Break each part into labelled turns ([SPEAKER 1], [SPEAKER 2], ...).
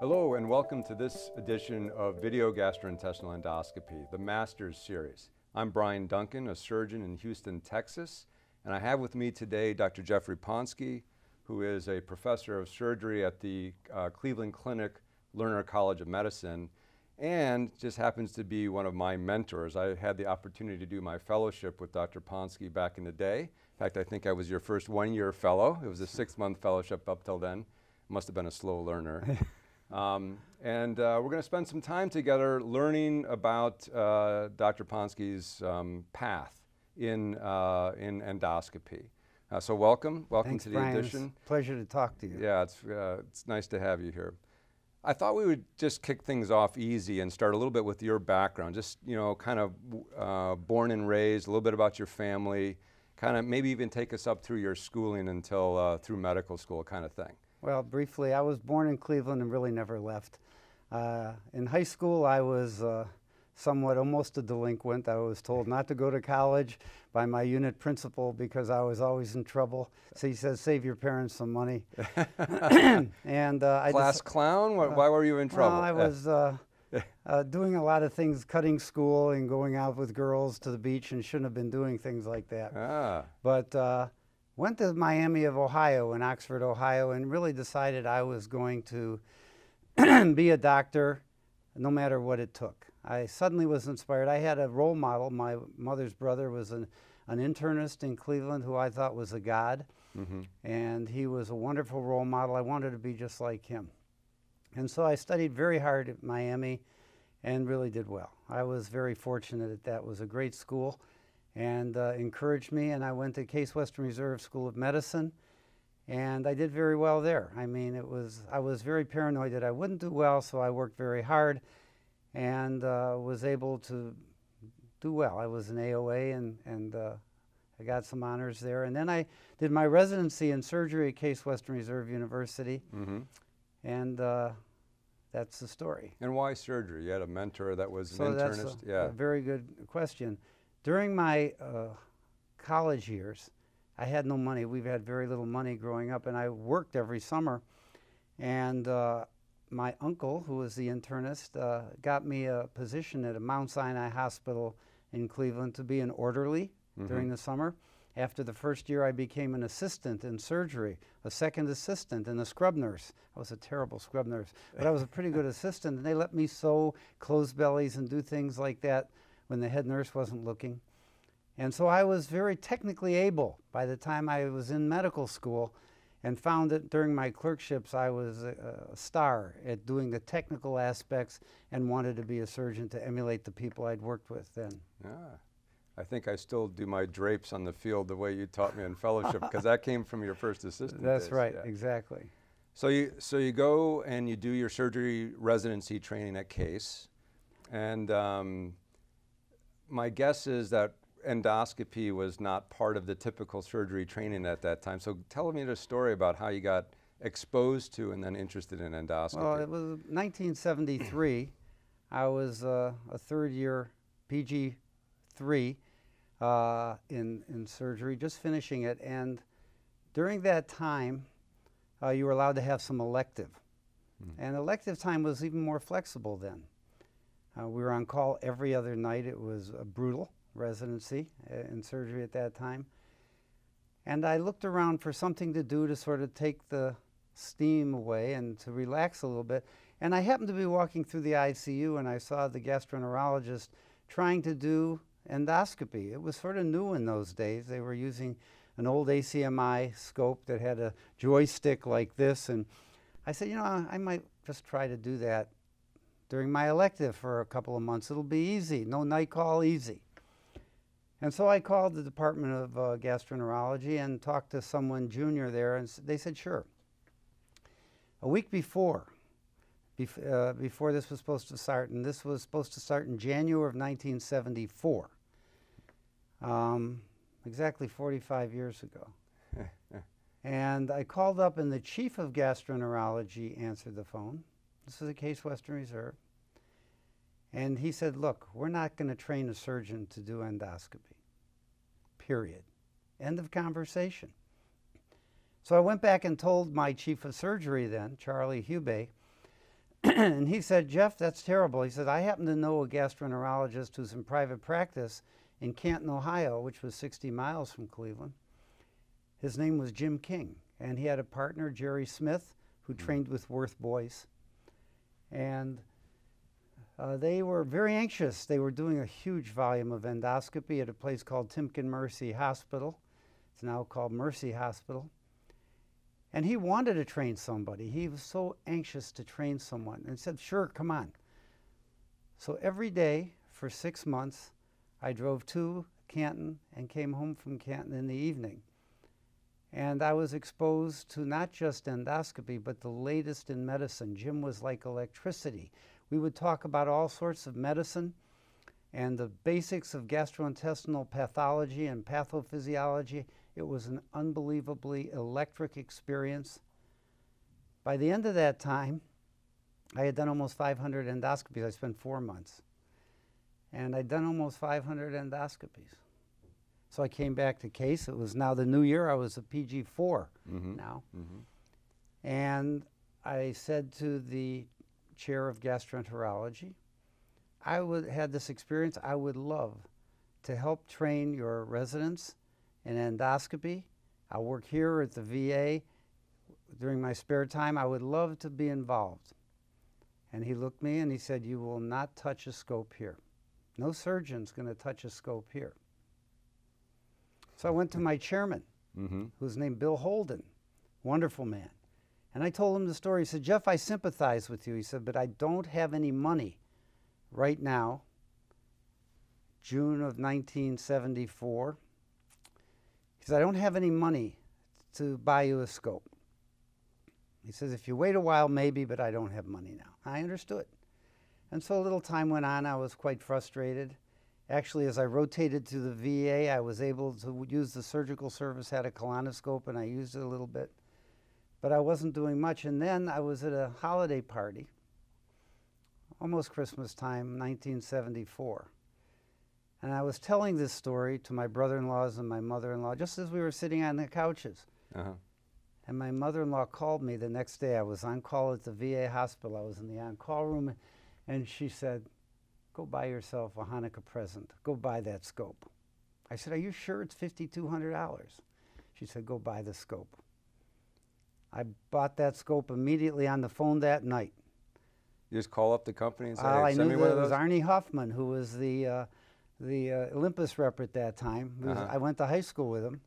[SPEAKER 1] Hello and welcome to this edition of Video Gastrointestinal Endoscopy, the Masters Series. I'm Brian Dunkin, a surgeon in Houston, Texas, and I have with me today Dr. Jeffrey Ponsky, who is a professor of surgery at the uh, Cleveland Clinic Lerner College of Medicine and just happens to be one of my mentors. I had the opportunity to do my fellowship with Dr. Ponsky back in the day. In fact, I think I was your first one-year fellow. It was a six-month fellowship up till then. Must have been a slow learner. um, and uh, we're going to spend some time together learning about uh, Dr. Ponsky's um, path in, uh, in endoscopy. Uh, so welcome, welcome
[SPEAKER 2] Thanks,
[SPEAKER 1] to the
[SPEAKER 2] Brian.
[SPEAKER 1] edition.
[SPEAKER 2] It's pleasure to talk to you.
[SPEAKER 1] Yeah, it's, uh, it's nice to have you here. I thought we would just kick things off easy and start a little bit with your background. Just, you know, kind of uh, born and raised, a little bit about your family, kind of maybe even take us up through your schooling until uh, through medical school kind of thing.
[SPEAKER 2] Well, briefly, I was born in Cleveland and really never left. Uh, in high school, I was uh, somewhat almost a delinquent. I was told not to go to college by my unit principal because I was always in trouble. So he says, save your parents some money. and uh, I
[SPEAKER 1] Class clown? Why, why were you in trouble?
[SPEAKER 2] Well, I was uh, uh, doing a lot of things, cutting school and going out with girls to the beach and shouldn't have been doing things like that.
[SPEAKER 1] ah,
[SPEAKER 2] but uh, went to Miami of Ohio in Oxford, Ohio, and really decided I was going to be a doctor no matter what it took. I suddenly was inspired. I had a role model. My mother's brother was an, an internist in Cleveland who I thought was a god,
[SPEAKER 1] mhm.
[SPEAKER 2] and he was a wonderful role model. I wanted to be just like him. And so I studied very hard at Miami and really did well. I was very fortunate that that was a great school and uh, encouraged me. And I went to Case Western Reserve School of Medicine, and I did very well there. I mean, it was I was very paranoid that I wouldn't do well, so I worked very hard, and uh, was able to do well. I was an AOA, and and uh, I got some honors there. And then I did my residency in surgery at Case Western Reserve University,
[SPEAKER 1] mhm.
[SPEAKER 2] and uh, that's the story.
[SPEAKER 1] And why surgery? You had a mentor that was
[SPEAKER 2] So
[SPEAKER 1] an
[SPEAKER 2] a,
[SPEAKER 1] internist?
[SPEAKER 2] a
[SPEAKER 1] yeah.
[SPEAKER 2] very good question. During my uh, college years, I had no money. We've had very little money growing up, and I worked every summer. And uh, my uncle, who was the internist, uh, got me a position at a Mount Sinai hospital in Cleveland to be an orderly during the summer. After the first year, I became an assistant in surgery, a second assistant, and a scrub nurse. I was a terrible scrub nurse, but I was a pretty good assistant, and they let me sew closed bellies and do things like that when the head nurse wasn't looking. And so I was very technically able by the time I was in medical school and found that during my clerkships I was a, a star at doing the technical aspects and wanted to be a surgeon to emulate the people I'd worked with then.
[SPEAKER 1] Yeah. I think I still do my drapes on the field the way you taught me in fellowship because that came from your first assistant.
[SPEAKER 2] That's
[SPEAKER 1] days,
[SPEAKER 2] right,
[SPEAKER 1] yeah.
[SPEAKER 2] exactly.
[SPEAKER 1] So you so you go and you do your surgery residency training at Case, and um, my guess is that endoscopy was not part of the typical surgery training at that time. So tell me the story about how you got exposed to and then interested in endoscopy.
[SPEAKER 2] Well, it was 1973. I was uh, a third year PG three uh, in in surgery, just finishing it, and during that time, uh, you were allowed to have some elective, and elective time was even more flexible then. Uh, we were on call every other night. It was a brutal residency uh, in surgery at that time. And I looked around for something to do to sort of take the steam away and to relax a little bit. And I happened to be walking through the ICU and I saw the gastroenterologist trying to do endoscopy. It was sort of new in those days. They were using an old ACMI scope that had a joystick like this. And I said, you know, I, I might just try to do that during my elective for a couple of months. It'll be easy, no night call, easy. And so I called the Department of uh, Gastroenterology and talked to someone junior there, and they said, sure. A week before, bef- uh, before this was supposed to start, and this was supposed to start in January of 1974, um, exactly 45 years ago. and I called up, and the chief of gastroenterology answered the phone. This is a case Western Reserve. And he said, Look, we're not going to train a surgeon to do endoscopy. Period. End of conversation. So I went back and told my chief of surgery then, Charlie Hubay, and he said, Jeff, that's terrible. He said, I happen to know a gastroenterologist who's in private practice in Canton, Ohio, which was 60 miles from Cleveland. His name was Jim King, and he had a partner, Jerry Smith, who hmm. trained with Worth Boyce. And uh, they were very anxious. They were doing a huge volume of endoscopy at a place called Timken Mercy Hospital. It's now called Mercy Hospital. And he wanted to train somebody. He was so anxious to train someone and said, Sure, come on. So every day for six months, I drove to Canton and came home from Canton in the evening. And I was exposed to not just endoscopy, but the latest in medicine. Jim was like electricity. We would talk about all sorts of medicine and the basics of gastrointestinal pathology and pathophysiology. It was an unbelievably electric experience. By the end of that time, I had done almost 500 endoscopies. I spent four months. And I'd done almost 500 endoscopies. So I came back to case. It was now the new year. I was a PG 4
[SPEAKER 1] Mhm.
[SPEAKER 2] now.
[SPEAKER 1] Mhm.
[SPEAKER 2] And I said to the chair of gastroenterology, I would had this experience. I would love to help train your residents in endoscopy. I work here at the VA during my spare time. I would love to be involved. And he looked me and he said, You will not touch a scope here. No surgeon's going to touch a scope here. So I went to my chairman,
[SPEAKER 1] Mhm.
[SPEAKER 2] who's named Bill Holden, wonderful man. And I told him the story. He said, Jeff, I sympathize with you. He said, but I don't have any money right now, June of 1974. He said, I don't have any money to buy you a scope. He says, if you wait a while, maybe, but I don't have money now. I understood. And so a little time went on. I was quite frustrated. Actually, as I rotated to the VA, I was able to use the surgical service, had a colonoscope, and I used it a little bit. But I wasn't doing much. And then I was at a holiday party, almost Christmas time, 1974. And I was telling this story to my brother in laws and my mother in law just as we were sitting on the couches.
[SPEAKER 1] Uh-huh.
[SPEAKER 2] And my mother in law called me the next day. I was on call at the VA hospital. I was in the on call room, and she said, Go buy yourself a Hanukkah present. Go buy that scope. I said, Are you sure it's $5,200? She said, Go buy the scope. I bought that scope immediately on the phone that night.
[SPEAKER 1] You just call up the company and say,
[SPEAKER 2] All I
[SPEAKER 1] "Send
[SPEAKER 2] knew
[SPEAKER 1] me one of
[SPEAKER 2] it was. Arnie Huffman, who was the, uh, the uh, Olympus rep at that time. Was-
[SPEAKER 1] Uh-huh.
[SPEAKER 2] I went to high school with him,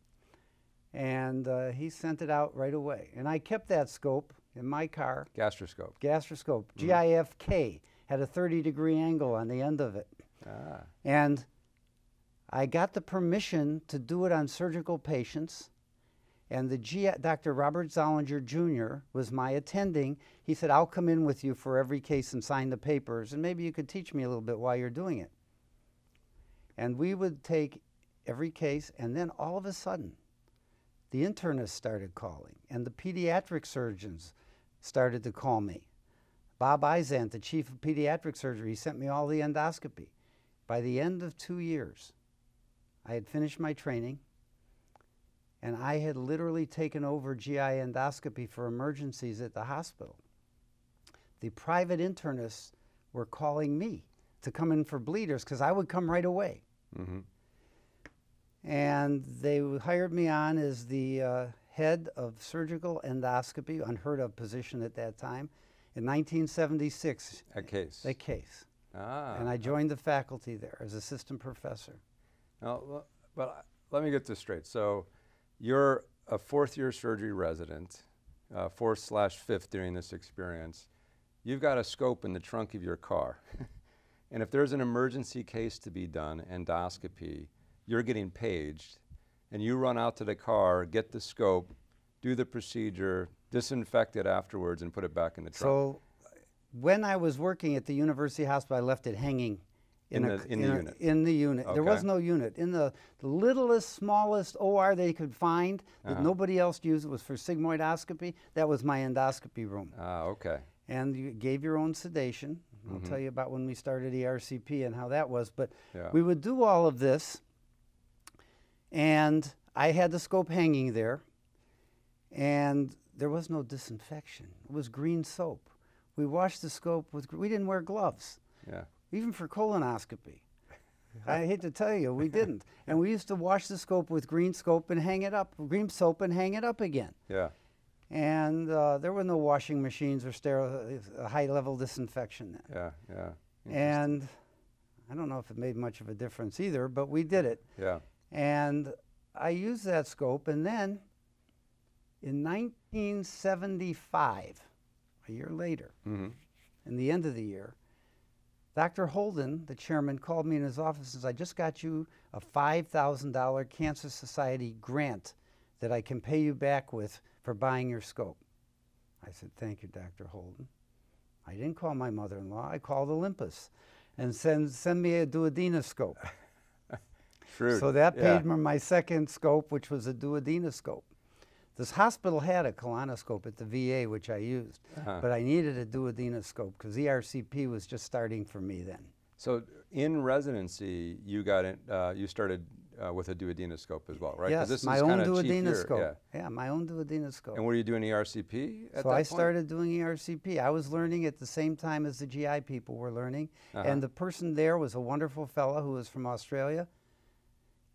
[SPEAKER 2] and uh, he sent it out right away. And I kept that scope in my car,
[SPEAKER 1] Gastroscope.
[SPEAKER 2] gastroscope,
[SPEAKER 1] Mm-hmm.
[SPEAKER 2] GIFK, had a 30 degree angle on the end of it.
[SPEAKER 1] Ah.
[SPEAKER 2] And I got the permission to do it on surgical patients. And the G- Dr. Robert Zollinger Jr. was my attending. He said, I'll come in with you for every case and sign the papers, and maybe you could teach me a little bit while you're doing it. And we would take every case, and then all of a sudden, the internists started calling, and the pediatric surgeons started to call me. Bob Izant, the chief of pediatric surgery, he sent me all the endoscopy. By the end of two years, I had finished my training and I had literally taken over GI endoscopy for emergencies at the hospital. The private internists were calling me to come in for bleeders because I would come right away.
[SPEAKER 1] Mm-hmm.
[SPEAKER 2] And they hired me on as the uh, head of surgical endoscopy, unheard of position at that time, in 1976
[SPEAKER 1] A case.
[SPEAKER 2] A Case.
[SPEAKER 1] ah.
[SPEAKER 2] And I joined the faculty there as assistant professor.
[SPEAKER 1] Now, but let me get this straight. So, you're a fourth year surgery resident, uh, fourth slash fifth during this experience. You've got a scope in the trunk of your car. and if there's an emergency case to be done, endoscopy, you're getting paged, and you run out to the car, get the scope, do the procedure, disinfect it afterwards, and put it back in the trunk.
[SPEAKER 2] So when I was working at the University Hospital, I left it hanging
[SPEAKER 1] In
[SPEAKER 2] a-
[SPEAKER 1] the- in the
[SPEAKER 2] a-
[SPEAKER 1] unit.
[SPEAKER 2] In the unit. There was no unit. In the, the littlest, smallest OR they could find that
[SPEAKER 1] Uh-huh.
[SPEAKER 2] nobody else used, it was for sigmoidoscopy. That was my endoscopy room.
[SPEAKER 1] ah, okay.
[SPEAKER 2] and you gave your own sedation. I'll tell you about when we started ERCP and how that was. But
[SPEAKER 1] Yeah.
[SPEAKER 2] we would do all of this, and I had the scope hanging there, and there was no disinfection. It was green soap. we washed the scope with, we didn't wear gloves,
[SPEAKER 1] Yeah.
[SPEAKER 2] even for colonoscopy. I hate to tell you, we didn't. And we used to wash the scope with green soap and hang it up, green soap and hang it up again.
[SPEAKER 1] Yeah.
[SPEAKER 2] And uh, there were no washing machines or sterile, uh, high level disinfection then.
[SPEAKER 1] Yeah. Yeah.
[SPEAKER 2] And I don't know if it made much of a difference either, but we did it.
[SPEAKER 1] Yeah.
[SPEAKER 2] And I used that scope, and then in 1975, a year later,
[SPEAKER 1] Mm-hmm.
[SPEAKER 2] in the end of the year, Dr. Holden, the chairman, called me in his office and says, I just got you a $5,000 Cancer Society grant that I can pay you back with for buying your scope. I said, Thank you, Dr. Holden. I didn't call my mother in law, I called Olympus and send, send me a duodenoscope.
[SPEAKER 1] Shrewd.
[SPEAKER 2] So that
[SPEAKER 1] yeah.
[SPEAKER 2] paid for my second scope, which was a duodenoscope. This hospital had a colonoscope at the VA, which I used,
[SPEAKER 1] Uh-huh.
[SPEAKER 2] but I needed a duodenoscope because ERCP was just starting for me then.
[SPEAKER 1] So in residency, you got it. Uh, you started uh, with a duodenoscope as well, right?
[SPEAKER 2] Yes,
[SPEAKER 1] this
[SPEAKER 2] my own
[SPEAKER 1] kinda chief here,
[SPEAKER 2] duodenoscope.
[SPEAKER 1] Yeah.
[SPEAKER 2] my own duodenoscope.
[SPEAKER 1] And were you doing ERCP at
[SPEAKER 2] so I
[SPEAKER 1] point?
[SPEAKER 2] started doing ERCP. I was learning at the same time as the GI people were learning,
[SPEAKER 1] Uh-huh.
[SPEAKER 2] and the person there was a wonderful fellow who was from Australia,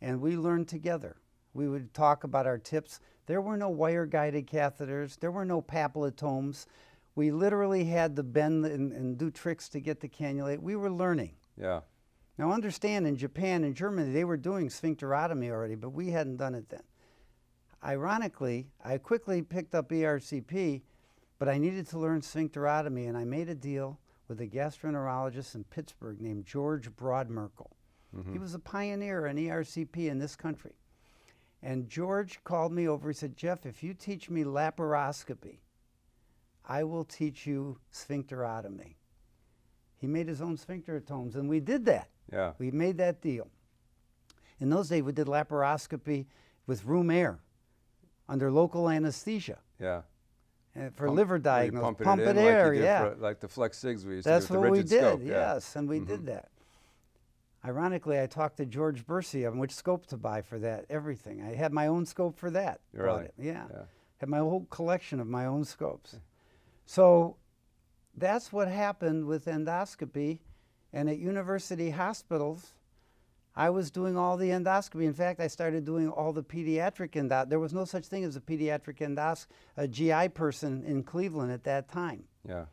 [SPEAKER 2] and we learned together. We would talk about our tips. There were no wire-guided catheters. There were no papillotomes. We literally had to bend and, and do tricks to get the cannulate. We were learning.
[SPEAKER 1] Yeah.
[SPEAKER 2] Now, understand in Japan and Germany, they were doing sphincterotomy already, but we hadn't done it then. Ironically, I quickly picked up ERCP, but I needed to learn sphincterotomy, and I made a deal with a gastroenterologist in Pittsburgh named George Brodmerkel. Mm-hmm. He was a pioneer in ERCP in this country. And George called me over. He said, Jeff, if you teach me laparoscopy, I will teach you sphincterotomy. He made his own sphincterotomes, and we did that.
[SPEAKER 1] Yeah.
[SPEAKER 2] We made that deal. In those days, we did laparoscopy with room air under local anesthesia
[SPEAKER 1] Yeah.
[SPEAKER 2] uh, for
[SPEAKER 1] Pump-
[SPEAKER 2] liver diagnosis.
[SPEAKER 1] Pump it,
[SPEAKER 2] Pump it
[SPEAKER 1] like you
[SPEAKER 2] air,
[SPEAKER 1] did
[SPEAKER 2] yeah.
[SPEAKER 1] for- like the Flex Sigs we used
[SPEAKER 2] That's
[SPEAKER 1] to do
[SPEAKER 2] what
[SPEAKER 1] with the
[SPEAKER 2] we did,
[SPEAKER 1] scope. yeah.
[SPEAKER 2] yes, and we
[SPEAKER 1] Mhm.
[SPEAKER 2] did that. Ironically, I talked to George Berci on which scope to buy for that, everything. I had my own scope for that.
[SPEAKER 1] Really?
[SPEAKER 2] it, Yeah.
[SPEAKER 1] Yeah.
[SPEAKER 2] Had my whole collection of my own scopes. So that's what happened with endoscopy. And at university hospitals, I was doing all the endoscopy. In fact, I started doing all the pediatric endoscopy. There was no such thing as a pediatric endos, a GI person in Cleveland at that time.
[SPEAKER 1] Yeah.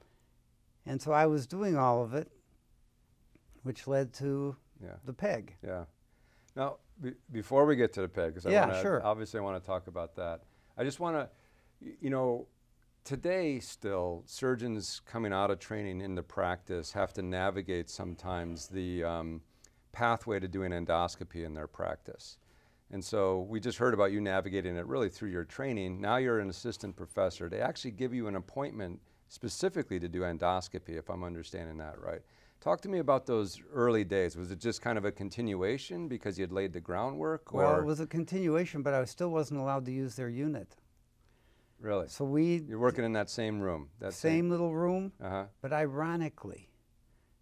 [SPEAKER 2] And so I was doing all of it, which led to
[SPEAKER 1] Yeah.
[SPEAKER 2] the PEG.
[SPEAKER 1] Yeah. Now, be, before we get to the PEG, because I
[SPEAKER 2] Yeah,
[SPEAKER 1] wanna,
[SPEAKER 2] sure.
[SPEAKER 1] obviously I want to talk about that. I just want to, you know, today still surgeons coming out of training into practice have to navigate sometimes the um, pathway to doing endoscopy in their practice. And so we just heard about you navigating it really through your training. Now you're an assistant professor. They actually give you an appointment specifically to do endoscopy, if I'm understanding that right. Talk to me about those early days. Was it just kind of a continuation because you had laid the groundwork, or
[SPEAKER 2] Well, it was a continuation, but I still wasn't allowed to use their unit.
[SPEAKER 1] really?
[SPEAKER 2] So we,
[SPEAKER 1] You're working in that same room. That
[SPEAKER 2] same little room,
[SPEAKER 1] Uh huh.
[SPEAKER 2] But ironically,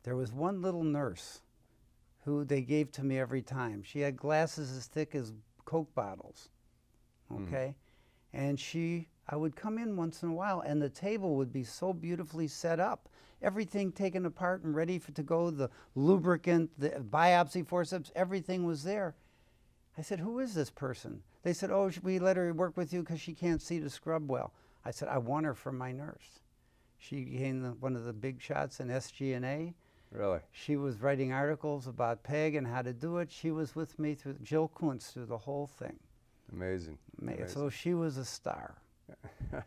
[SPEAKER 2] there was one little nurse who they gave to me every time. She had glasses as thick as Coke bottles. Okay? And she, I would come in once in a while, and the table would be so beautifully set up. Everything taken apart and ready for to go, the lubricant, the biopsy forceps, everything was there. I said, Who is this person? They said, Oh, we let her work with you because she can't see to scrub well. I said, I want her for my nurse. She became the, one of the big shots in SGNA.
[SPEAKER 1] Really?
[SPEAKER 2] She was writing articles about PEG and how to do it. She was with me through Jill Kuntz through the whole thing.
[SPEAKER 1] Amazing. Amazing.
[SPEAKER 2] So she was a star.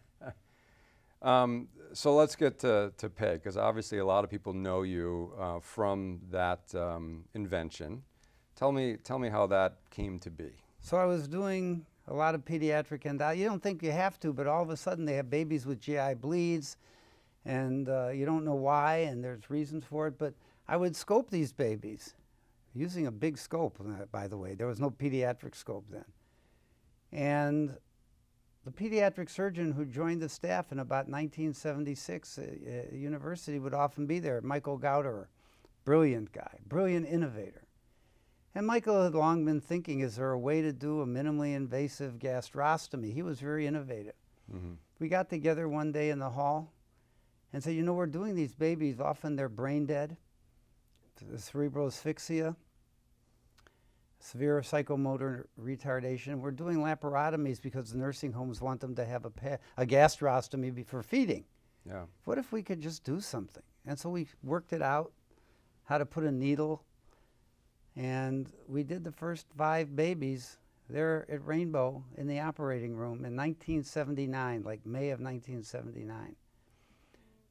[SPEAKER 1] Um, so let's get to, to PEG, because obviously a lot of people know you uh, from that um, invention. Tell me, tell me how that came to be.
[SPEAKER 2] So I was doing a lot of pediatric endo. You don't think you have to, but all of a sudden they have babies with GI bleeds, and uh, you don't know why, and there's reasons for it. But I would scope these babies using a big scope, uh, by the way. There was no pediatric scope then. And the pediatric surgeon who joined the staff in about 1976 at uh, university would often be there, Michael Gauderer. Brilliant guy, brilliant innovator. And Michael had long been thinking, is there a way to do a minimally invasive gastrostomy? He was very innovative.
[SPEAKER 1] Mm-hmm.
[SPEAKER 2] We got together one day in the hall, and said, you know, we're doing these babies, often they're brain dead, cerebral asphyxia, severe psychomotor retardation. We're doing laparotomies because the nursing homes want them to have a, a gastrostomy for feeding.
[SPEAKER 1] Yeah.
[SPEAKER 2] What if we could just do something? And so we worked it out, how to put a needle, and we did the first five babies there at Rainbow in the operating room in 1979, like May of 1979.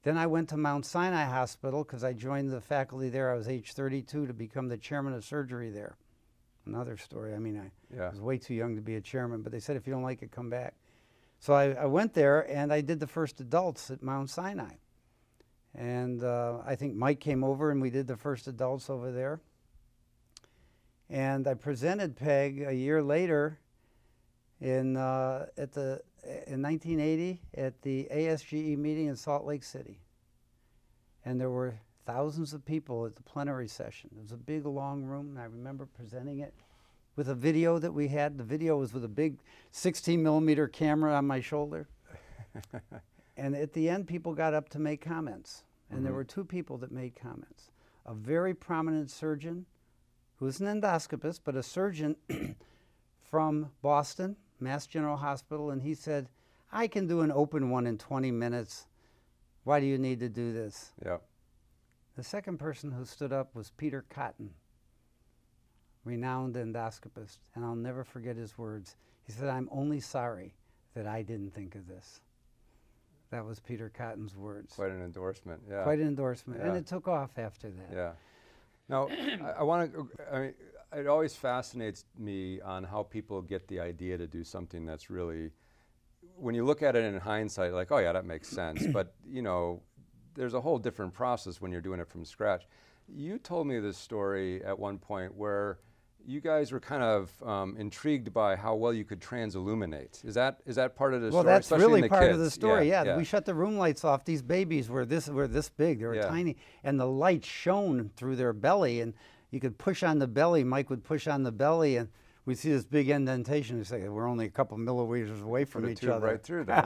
[SPEAKER 2] Then I went to Mount Sinai Hospital because I joined the faculty there. I was age 32 to become the chairman of surgery there. Another story. I mean, I
[SPEAKER 1] yeah.
[SPEAKER 2] was way too young to be a chairman, but they said if you don't like it, come back. So I, I went there and I did the first adults at Mount Sinai. And uh, I think Mike came over and we did the first adults over there. And I presented Peg a year later in, uh, at the, in 1980 at the ASGE meeting in Salt Lake City. And there were thousands of people at the plenary session. It was a big, long room, and I remember presenting it with a video that we had. The video was with a big 16 millimeter camera on my shoulder. and at the end, people got up to make comments. And mm -hmm. there mm-hmm. were two people that made comments. A very prominent surgeon who's an endoscopist, but a surgeon from Boston, Mass General Hospital, and he said, I can do an open one in 20 minutes. Why do you need to do this?
[SPEAKER 1] Yeah.
[SPEAKER 2] The second person who stood up was Peter Cotton, renowned endoscopist, and I'll never forget his words. He said, I'm only sorry that I didn't think of this. That was Peter Cotton's words.
[SPEAKER 1] Quite an endorsement, yeah.
[SPEAKER 2] Quite an endorsement, yeah. and it took off after that.
[SPEAKER 1] Yeah. Now, I, I want to, I mean, it always fascinates me on how people get the idea to do something that's really, when you look at it in hindsight, like, oh yeah, that makes sense. but, you know, there's a whole different process when you're doing it from scratch. You told me this story at one point where you guys were kind of um, intrigued by how well you could transilluminate. Is that is that part of the
[SPEAKER 2] well,
[SPEAKER 1] story?
[SPEAKER 2] Well, that's really part kids? of the story. Yeah, yeah, yeah, we shut the room lights off. These babies were this were this big. They were yeah. tiny, and the light shone through their belly, and you could push on the belly. Mike would push on the belly, and we see this big indentation. We say we're only a couple millimeters away from each other.
[SPEAKER 1] Right through that.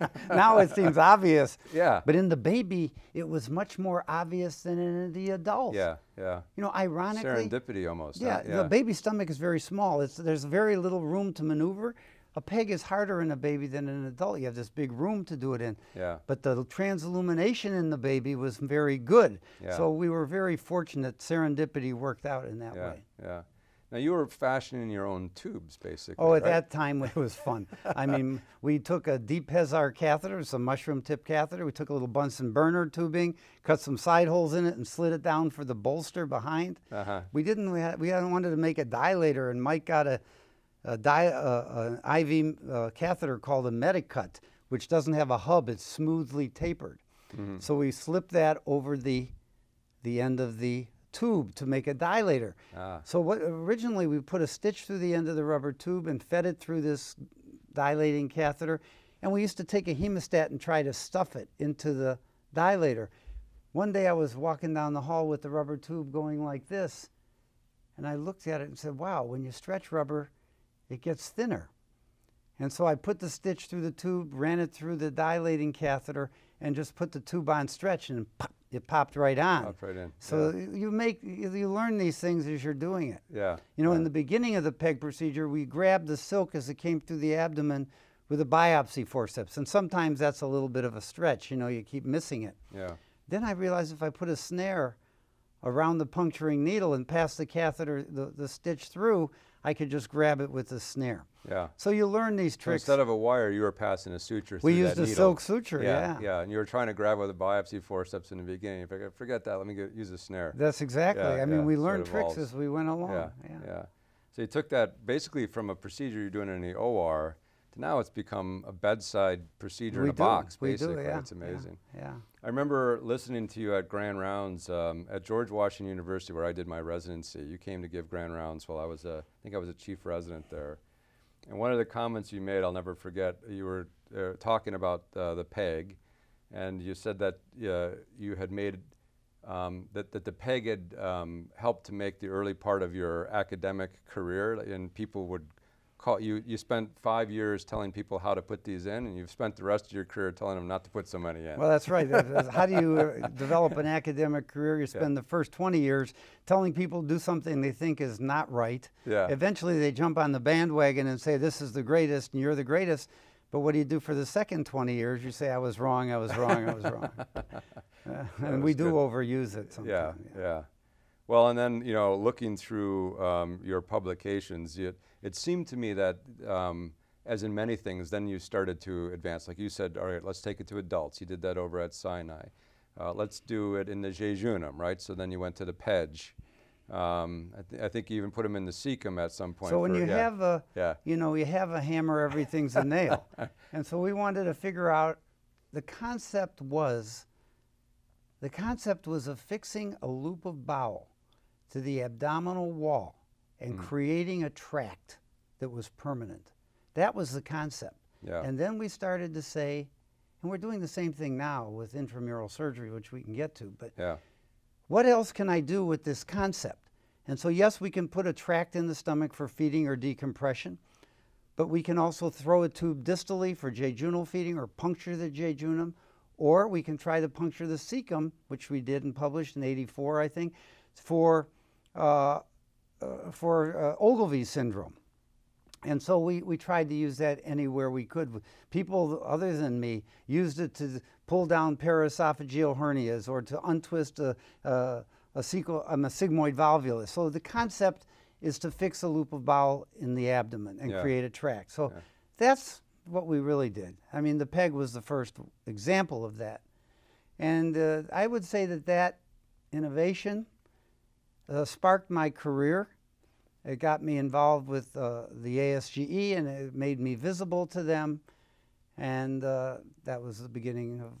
[SPEAKER 2] Yeah. now it seems obvious.
[SPEAKER 1] Yeah.
[SPEAKER 2] But in the baby, it was much more obvious than in the adult.
[SPEAKER 1] Yeah, yeah.
[SPEAKER 2] You know, ironically.
[SPEAKER 1] Serendipity almost.
[SPEAKER 2] Yeah,
[SPEAKER 1] huh? yeah.
[SPEAKER 2] The baby's stomach is very small. It's, there's very little room to maneuver. A peg is harder in a baby than an adult. You have this big room to do it in.
[SPEAKER 1] Yeah.
[SPEAKER 2] But the transillumination in the baby was very good.
[SPEAKER 1] Yeah.
[SPEAKER 2] So we were very fortunate. Serendipity worked out in that
[SPEAKER 1] yeah,
[SPEAKER 2] way.
[SPEAKER 1] Yeah. Now you were fashioning your own tubes, basically.
[SPEAKER 2] Oh, at
[SPEAKER 1] right?
[SPEAKER 2] that time it was fun. I mean, we took a de Pezzer catheter, some mushroom tip catheter. We took a little Bunsen burner tubing, cut some side holes in it, and slid it down for the bolster behind.
[SPEAKER 1] Uh-huh.
[SPEAKER 2] We didn't. We, had, we wanted to make a dilator, and Mike got a, a di, uh, an IV uh, catheter called a Medicut, which doesn't have a hub. It's smoothly tapered. Mm-hmm. So we slipped that over the the end of the tube to make a dilator.
[SPEAKER 1] Ah.
[SPEAKER 2] So what originally we put a stitch through the end of the rubber tube and fed it through this dilating catheter, and we used to take a hemostat and try to stuff it into the dilator. One day I was walking down the hall with the rubber tube going like this, and I looked at it and said, wow, when you stretch rubber, it gets thinner. And so I put the stitch through the tube, ran it through the dilating catheter, and just put the tube on stretch, and pop, it popped right on.
[SPEAKER 1] Popped right in.
[SPEAKER 2] So yeah. you make you learn these things as you're doing it.
[SPEAKER 1] Yeah.
[SPEAKER 2] You know,
[SPEAKER 1] yeah.
[SPEAKER 2] in the beginning of the peg procedure, we grabbed the silk as it came through the abdomen with a biopsy forceps, and sometimes that's a little bit of a stretch. You know, you keep missing it.
[SPEAKER 1] Yeah.
[SPEAKER 2] Then I realized if I put a snare around the puncturing needle and pass the catheter, the, the stitch through, I could just grab it with a snare.
[SPEAKER 1] Yeah.
[SPEAKER 2] So you learn these tricks.
[SPEAKER 1] So instead of a wire, you were passing a suture
[SPEAKER 2] we
[SPEAKER 1] used
[SPEAKER 2] a
[SPEAKER 1] needle.
[SPEAKER 2] silk suture,
[SPEAKER 1] yeah,
[SPEAKER 2] yeah.
[SPEAKER 1] Yeah, and you were trying to grab with a biopsy forceps in the beginning. If I forget that, let me get, use a snare.
[SPEAKER 2] That's exactly.
[SPEAKER 1] Yeah,
[SPEAKER 2] I mean,
[SPEAKER 1] yeah,
[SPEAKER 2] we learned
[SPEAKER 1] so
[SPEAKER 2] tricks as we went along.
[SPEAKER 1] Yeah,
[SPEAKER 2] yeah.
[SPEAKER 1] So you took that basically from a procedure you're doing in the OR now it's become a bedside procedure
[SPEAKER 2] we
[SPEAKER 1] in a
[SPEAKER 2] do.
[SPEAKER 1] box,
[SPEAKER 2] we. Do, yeah.
[SPEAKER 1] It's amazing.
[SPEAKER 2] Yeah. yeah.
[SPEAKER 1] I remember listening to you at Grand Rounds um, at George Washington University, where I did my residency. You came to give Grand Rounds while I was a, I think I was a chief resident there. And one of the comments you made, I'll never forget, you were uh, talking about uh, the PEG, and you said that uh, you had made um, that, that the PEG had um, helped to make the early part of your academic career, and people would call you you spent five years telling people how to put these in, and you've spent the rest of your career telling them not to put so many in.
[SPEAKER 2] Well, that's right. how do you uh, develop an academic career? You spend yeah. the first 20 years telling people to do something they think is not right.
[SPEAKER 1] Yeah.
[SPEAKER 2] Eventually, they jump on the bandwagon and say, "This is the greatest, and you're the greatest." But what do you do for the second 20 years? You say, "I was wrong. I was wrong. I was wrong." uh, and we do good. overuse it sometimes.
[SPEAKER 1] Yeah, yeah. yeah. Well, and then you know, looking through um, your publications, it, it seemed to me that, um, as in many things, then you started to advance. Like you said, all right, let's take it to adults. You did that over at Sinai. Uh, let's do it in the Jejunum, right? So then you went to the PEJ. Um, I, th I, think you even put them in the cecum at some point.
[SPEAKER 2] So when
[SPEAKER 1] for,
[SPEAKER 2] you
[SPEAKER 1] yeah.
[SPEAKER 2] have a,
[SPEAKER 1] yeah.
[SPEAKER 2] you know, you have a hammer, everything's a nail. and so we wanted to figure out, the concept was, the concept was of fixing a loop of bowel to the abdominal wall and mm. creating a tract that was permanent. That was the concept.
[SPEAKER 1] Yeah.
[SPEAKER 2] And then we started to say, and we're doing the same thing now with intramural surgery, which we can get to, but
[SPEAKER 1] yeah.
[SPEAKER 2] what else can I do with this concept? And so, yes, we can put a tract in the stomach for feeding or decompression, but we can also throw a tube distally for jejunal feeding or puncture the jejunum, or we can try to puncture the cecum, which we did and published in 84, I think, for for uh, Ogilvie syndrome. And so we, we tried to use that anywhere we could. People other than me used it to pull down paraesophageal hernias or to untwist a, a, a, cecal, um, a sigmoid volvulus. So the concept is to fix a loop of bowel in the abdomen and
[SPEAKER 1] yeah.
[SPEAKER 2] create a tract. So
[SPEAKER 1] yeah.
[SPEAKER 2] that's what we really did. I mean, the PEG was the first example of that. And uh, I would say that that innovation uh, sparked my career. It got me involved with uh, the ASGE and it made me visible to them. And uh, that was the beginning of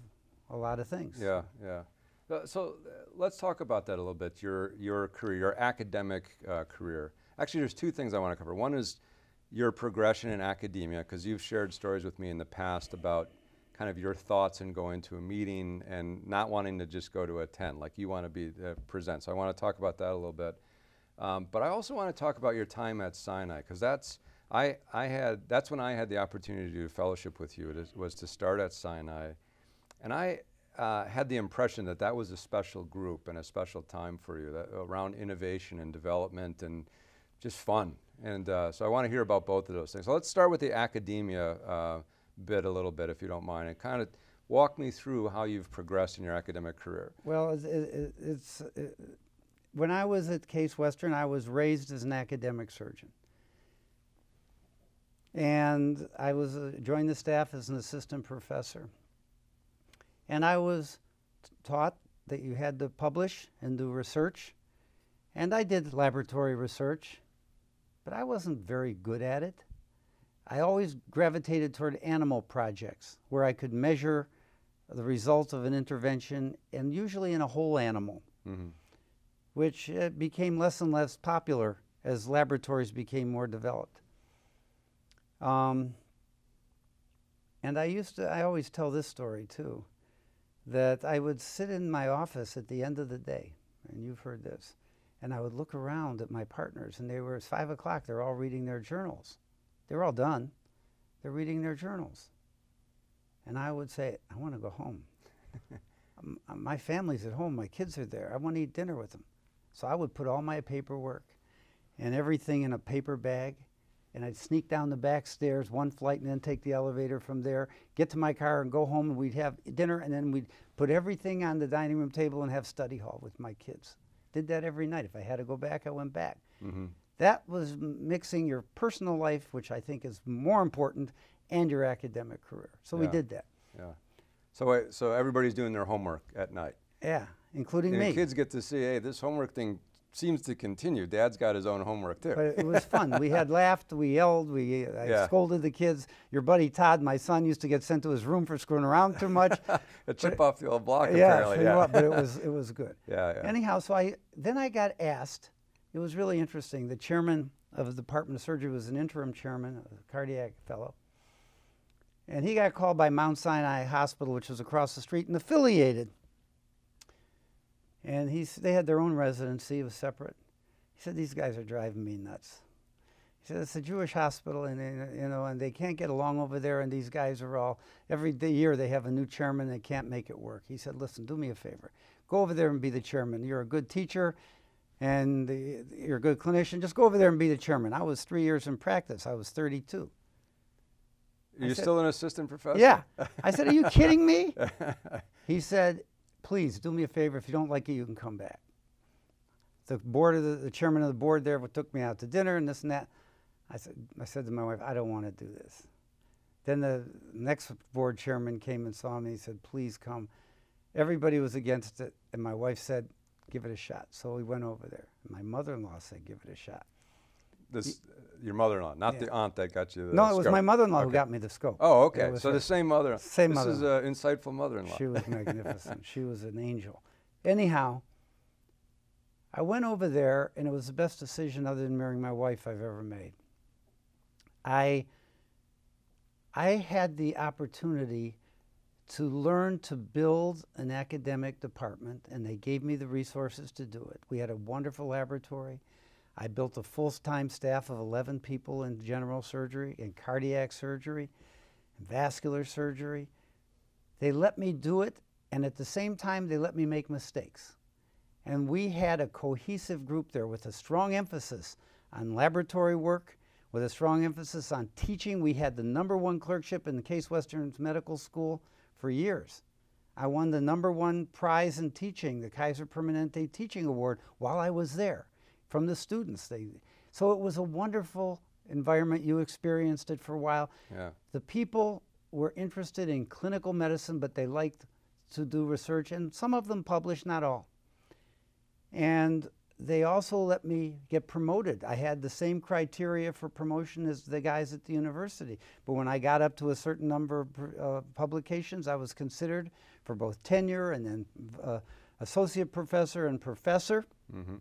[SPEAKER 2] a lot of things.
[SPEAKER 1] Yeah, yeah. Uh, so uh, let's talk about that a little bit, your, your career, your academic uh, career. Actually, there's two things I want to cover. One is your progression in academia, because you've shared stories with me in the past about kind of your thoughts in going to a meeting and not wanting to just go to attend, like you want to be uh, present. So I want to talk about that a little bit. Um, but I also want to talk about your time at Sinai because that's I, I had that's when I had the opportunity to do fellowship with you. It was to start at Sinai, and I uh, had the impression that that was a special group and a special time for you that, around innovation and development and just fun. And uh, so I want to hear about both of those things. So let's start with the academia uh, bit a little bit, if you don't mind, and kind of walk me through how you've progressed in your academic career.
[SPEAKER 2] Well, it's, it, it's it, when I was at Case Western, I was raised as an academic surgeon. And I was uh, joined the staff as an assistant professor. And I was taught that you had to publish and do research. And I did laboratory research, but I wasn't very good at it. I always gravitated toward animal projects where I could measure the results of an intervention and usually in a whole animal, mm-hmm. which uh, became less and less popular as laboratories became more developed. Um, and I used to, I always tell this story too, that I would sit in my office at the end of the day, and you've heard this, and I would look around at my partners, and they were, it's five o'clock, they're all reading their journals. They're all done. They're reading their journals. And I would say, I want to go home. my family's at home. My kids are there. I want to eat dinner with them. So I would put all my paperwork and everything in a paper bag. And I'd sneak down the back stairs, one flight, and then take the elevator from there, get to my car and go home. And we'd have dinner. And then we'd put everything on the dining room table and have study hall with my kids. Did that every night. If I had to go back, I went back. Mm-hmm. That was mixing your personal life, which I think is more important, and your academic career. So
[SPEAKER 1] yeah.
[SPEAKER 2] we did that.
[SPEAKER 1] Yeah. So, so everybody's doing their homework at night.
[SPEAKER 2] Yeah, including
[SPEAKER 1] and
[SPEAKER 2] me.
[SPEAKER 1] kids get to see, hey, this homework thing seems to continue. Dad's got his own homework too.
[SPEAKER 2] But it was fun. we had laughed, we yelled, we I yeah. scolded the kids. Your buddy Todd, my son, used to get sent to his room for screwing around too much.
[SPEAKER 1] A chip off the old block,
[SPEAKER 2] yeah,
[SPEAKER 1] apparently. Yeah,
[SPEAKER 2] but it was it was good.
[SPEAKER 1] Yeah, yeah.
[SPEAKER 2] Anyhow, so I then I got asked it was really interesting. The chairman of the Department of Surgery was an interim chairman, a cardiac fellow. And he got called by Mount Sinai Hospital, which was across the street and affiliated. And he's, they had their own residency, it was separate. He said, These guys are driving me nuts. He said, it's a Jewish hospital, and, and, you know, and they can't get along over there. And these guys are all every day, year they have a new chairman. They can't make it work. He said, listen, do me a favor, go over there and be the chairman. You're a good teacher, and the, you're a good clinician. Just go over there and be the chairman. I was three years in practice. I was 32.
[SPEAKER 1] You're
[SPEAKER 2] said-
[SPEAKER 1] still an assistant professor?
[SPEAKER 2] Yeah. I said, Are you kidding me? He said, Please do me a favor. If you don't like it, you can come back. The board of the, the chairman of the board there took me out to dinner and this and that. I said, I said to my wife, I don't want to do this. Then the next board chairman came and saw me. He said, Please come. Everybody was against it. And my wife said, Give it a shot. So we went over there. My mother in law said, Give it a shot.
[SPEAKER 1] This, your mother-in-law, not
[SPEAKER 2] Yeah.
[SPEAKER 1] the aunt that got you the
[SPEAKER 2] no, it was
[SPEAKER 1] scope.
[SPEAKER 2] my mother in law who got me the scope.
[SPEAKER 1] Oh, okay. So
[SPEAKER 2] her.
[SPEAKER 1] the same mother.
[SPEAKER 2] Same
[SPEAKER 1] this is
[SPEAKER 2] mother-in-law.
[SPEAKER 1] an insightful mother-in-law.
[SPEAKER 2] She was magnificent. she was an angel. Anyhow, I went over there, and it was the best decision other than marrying my wife I've ever made. I I had the opportunity to learn to build an academic department, and they gave me the resources to do it. We had a wonderful laboratory. I built a full time staff of 11 people in general surgery, in cardiac surgery, and vascular surgery. They let me do it, and at the same time, they let me make mistakes. And we had a cohesive group there with a strong emphasis on laboratory work, with a strong emphasis on teaching. We had the number one clerkship in the Case Western Medical School for years. I won the number one prize in teaching, the Kaiser Permanente Teaching Award, while I was there from the students. They, so it was a wonderful environment. You experienced it for a while.
[SPEAKER 1] Yeah.
[SPEAKER 2] The people were interested in clinical medicine, but they liked to do research, and some of them published, not all. And they also let me get promoted. I had the same criteria for promotion as the guys at the university. But when I got up to a certain number of uh, publications, I was considered for both tenure and then uh, associate professor and professor.
[SPEAKER 1] Mm-hmm.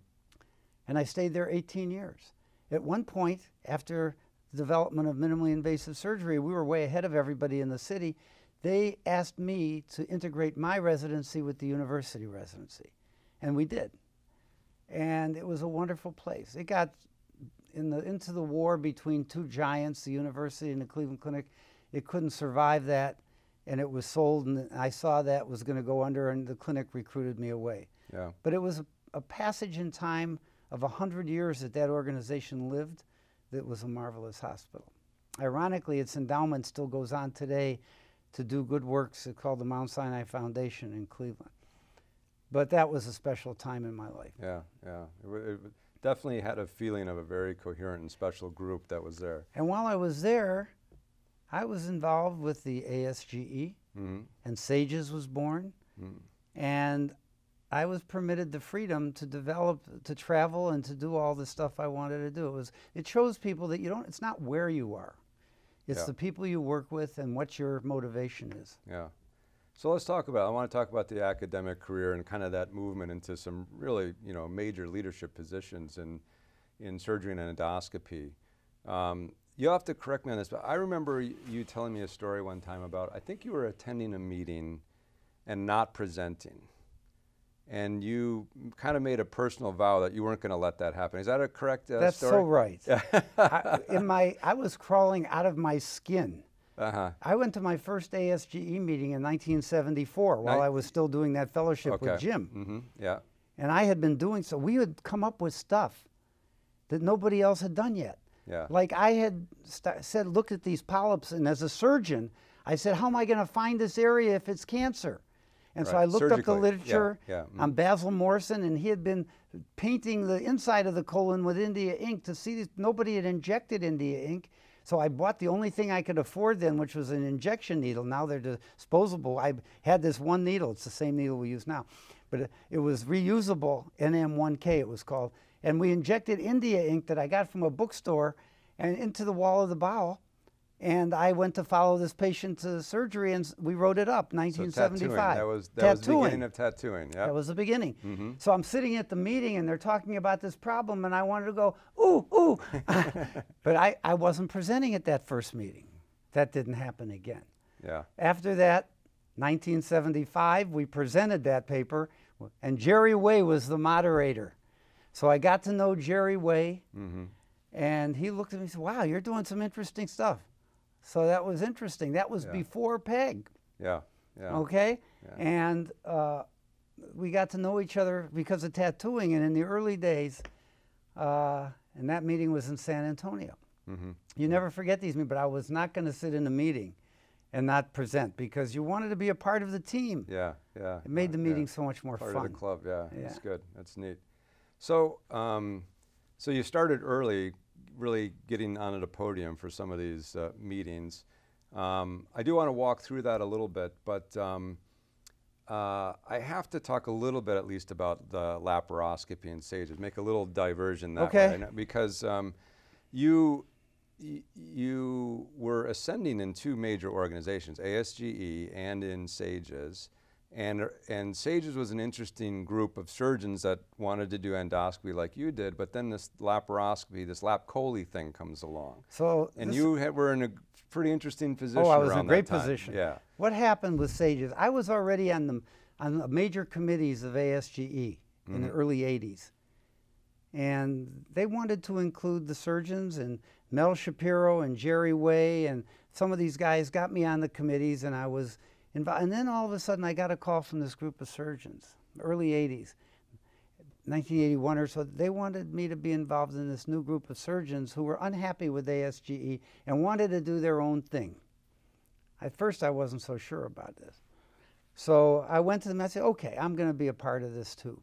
[SPEAKER 2] And I stayed there 18 years. At one point, after the development of minimally invasive surgery, we were way ahead of everybody in the city. They asked me to integrate my residency with the university residency. And we did and it was a wonderful place. It got in the into the war between two giants, the university and the Cleveland Clinic. It couldn't survive that, and it was sold. And I saw that was going to go under, and the clinic recruited me away.
[SPEAKER 1] Yeah.
[SPEAKER 2] But it was a, a passage in time of a hundred years that that organization lived. That was a marvelous hospital. Ironically, its endowment still goes on today to do good works. It's called the Mount Sinai Foundation in Cleveland. But that was a special time in my life.
[SPEAKER 1] Yeah. Yeah. It, it definitely had a feeling of a very coherent and special group that was there.
[SPEAKER 2] And while I was there, I was involved with the ASGE,
[SPEAKER 1] Mm-hmm.
[SPEAKER 2] and SAGES was born.
[SPEAKER 1] Mm.
[SPEAKER 2] And I was permitted the freedom to develop, to travel, and to do all the stuff I wanted to do. It was, it shows people that you don't. It's not where you are, it's
[SPEAKER 1] Yeah.
[SPEAKER 2] the people you work with and what your motivation is.
[SPEAKER 1] Yeah. So let's talk about. I want to talk about the academic career and kind of that movement into some really, you know, major leadership positions in in surgery and endoscopy. Um, you'll have to correct me on this, but I remember you telling me a story one time about. I think you were attending a meeting and not presenting, and you kind of made a personal vow that you weren't going to let that happen. Is that a correct uh,
[SPEAKER 2] That's
[SPEAKER 1] story?
[SPEAKER 2] so right. I, in my, I was crawling out of my skin.
[SPEAKER 1] Uh huh.
[SPEAKER 2] I went to my first ASGE meeting in 1974 while
[SPEAKER 1] Ni-
[SPEAKER 2] I was still doing that fellowship
[SPEAKER 1] Okay.
[SPEAKER 2] with Jim.
[SPEAKER 1] Mm-hmm. Yeah.
[SPEAKER 2] And I had been doing so. We had come up with stuff that nobody else had done yet.
[SPEAKER 1] Yeah.
[SPEAKER 2] Like I had said, look at these polyps, and as a surgeon, I said, how am I going to find this area if it's cancer? And so I looked up the
[SPEAKER 1] surgically. Yeah,
[SPEAKER 2] literature
[SPEAKER 1] yeah, mm.
[SPEAKER 2] on Basil Morson, and he had been painting the inside of the colon with India ink to see that nobody had injected India ink. So I bought the only thing I could afford then, which was an injection needle. Now they're disposable. I had this one needle. It's the same needle we use now, but it, was reusable. NM1K it was called, and we injected India ink that I got from a bookstore, and into the wall of the bowel. And I went to follow this patient to surgery, and we wrote it up,
[SPEAKER 1] So
[SPEAKER 2] 1975.
[SPEAKER 1] tattooing. That was that was the beginning of tattooing. Yeah.
[SPEAKER 2] That was the beginning.
[SPEAKER 1] Mm-hmm.
[SPEAKER 2] So I'm sitting at the meeting and they're talking about this problem, and I wanted to go, ooh, ooh. but I, I wasn't presenting at that first meeting. That didn't happen again.
[SPEAKER 1] yeah.
[SPEAKER 2] After that, 1975, we presented that paper, and Jerry Waye was the moderator. So I got to know Jerry Waye,
[SPEAKER 1] Mm-hmm.
[SPEAKER 2] And he looked at me and said, Wow, you're doing some interesting stuff. So that was interesting. That was
[SPEAKER 1] Yeah.
[SPEAKER 2] before PEG,
[SPEAKER 1] Yeah. Yeah.
[SPEAKER 2] okay?
[SPEAKER 1] Yeah.
[SPEAKER 2] And uh, we got to know each other because of tattooing. And in the early days, uh, and that meeting was in San Antonio.
[SPEAKER 1] Mm-hmm.
[SPEAKER 2] You never forget these meetings, but I was not going to sit in a meeting and not present because you wanted to be a part of the team.
[SPEAKER 1] Yeah. Yeah.
[SPEAKER 2] It made the
[SPEAKER 1] yeah.
[SPEAKER 2] meeting so much more
[SPEAKER 1] part
[SPEAKER 2] fun.
[SPEAKER 1] of the club. Yeah, that's
[SPEAKER 2] Yeah.
[SPEAKER 1] good. That's neat. So, um, so you started early, really getting onto the podium for some of these uh, meetings. Um, I do want to walk through that a little bit, but um, uh, I have to talk a little bit, at least, about the laparoscopy and SAGES. Make a little diversion that
[SPEAKER 2] Okay.
[SPEAKER 1] way, because um, you you were ascending in two major organizations, ASGE and in SAGES. And, and SAGES was an interesting group of surgeons that wanted to do endoscopy like you did, but then this laparoscopy, this lap chole thing comes along.
[SPEAKER 2] So
[SPEAKER 1] And you had, were in a pretty interesting position.
[SPEAKER 2] Oh, I was in a great position.
[SPEAKER 1] Yeah.
[SPEAKER 2] What happened with Sages? I was already on the on the major committees of ASGE in the mm-hmm. early '80s, and they wanted to include the surgeons and Mel Shapiro and Jerry Waye and some of these guys got me on the committees, and I was involved. And then all of a sudden, I got a call from this group of surgeons, early '80s. 1981 or so, they wanted me to be involved in this new group of surgeons who were unhappy with ASGE and wanted to do their own thing. At first, I wasn't so sure about this. So I went to them and I said, okay, I'm going to be a part of this too.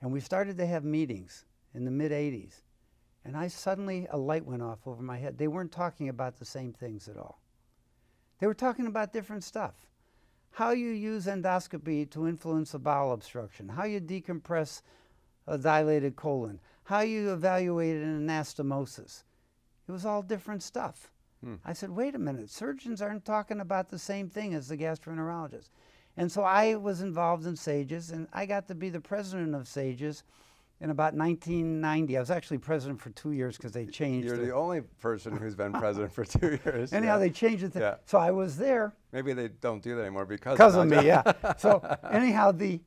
[SPEAKER 2] And we started to have meetings in the mid 80s. And I suddenly, a light went off over my head. They weren't talking about the same things at all. They were talking about different stuff. How you use endoscopy to influence a bowel obstruction, how you decompress a dilated colon, how you evaluate an anastomosis. It was all different stuff.
[SPEAKER 1] Hmm.
[SPEAKER 2] I said, wait a minute, surgeons aren't talking about the same thing as the gastroenterologist. And so I was involved in SAGES, and I got to be the president of SAGES in about 1990. I was actually president for two years because they changed
[SPEAKER 1] You're
[SPEAKER 2] it.
[SPEAKER 1] the only person who's been president for two years.
[SPEAKER 2] Anyhow,
[SPEAKER 1] yeah.
[SPEAKER 2] they changed it.
[SPEAKER 1] Yeah.
[SPEAKER 2] So I was there
[SPEAKER 1] Maybe they don't do that anymore because
[SPEAKER 2] because of me, yeah. So anyhow, the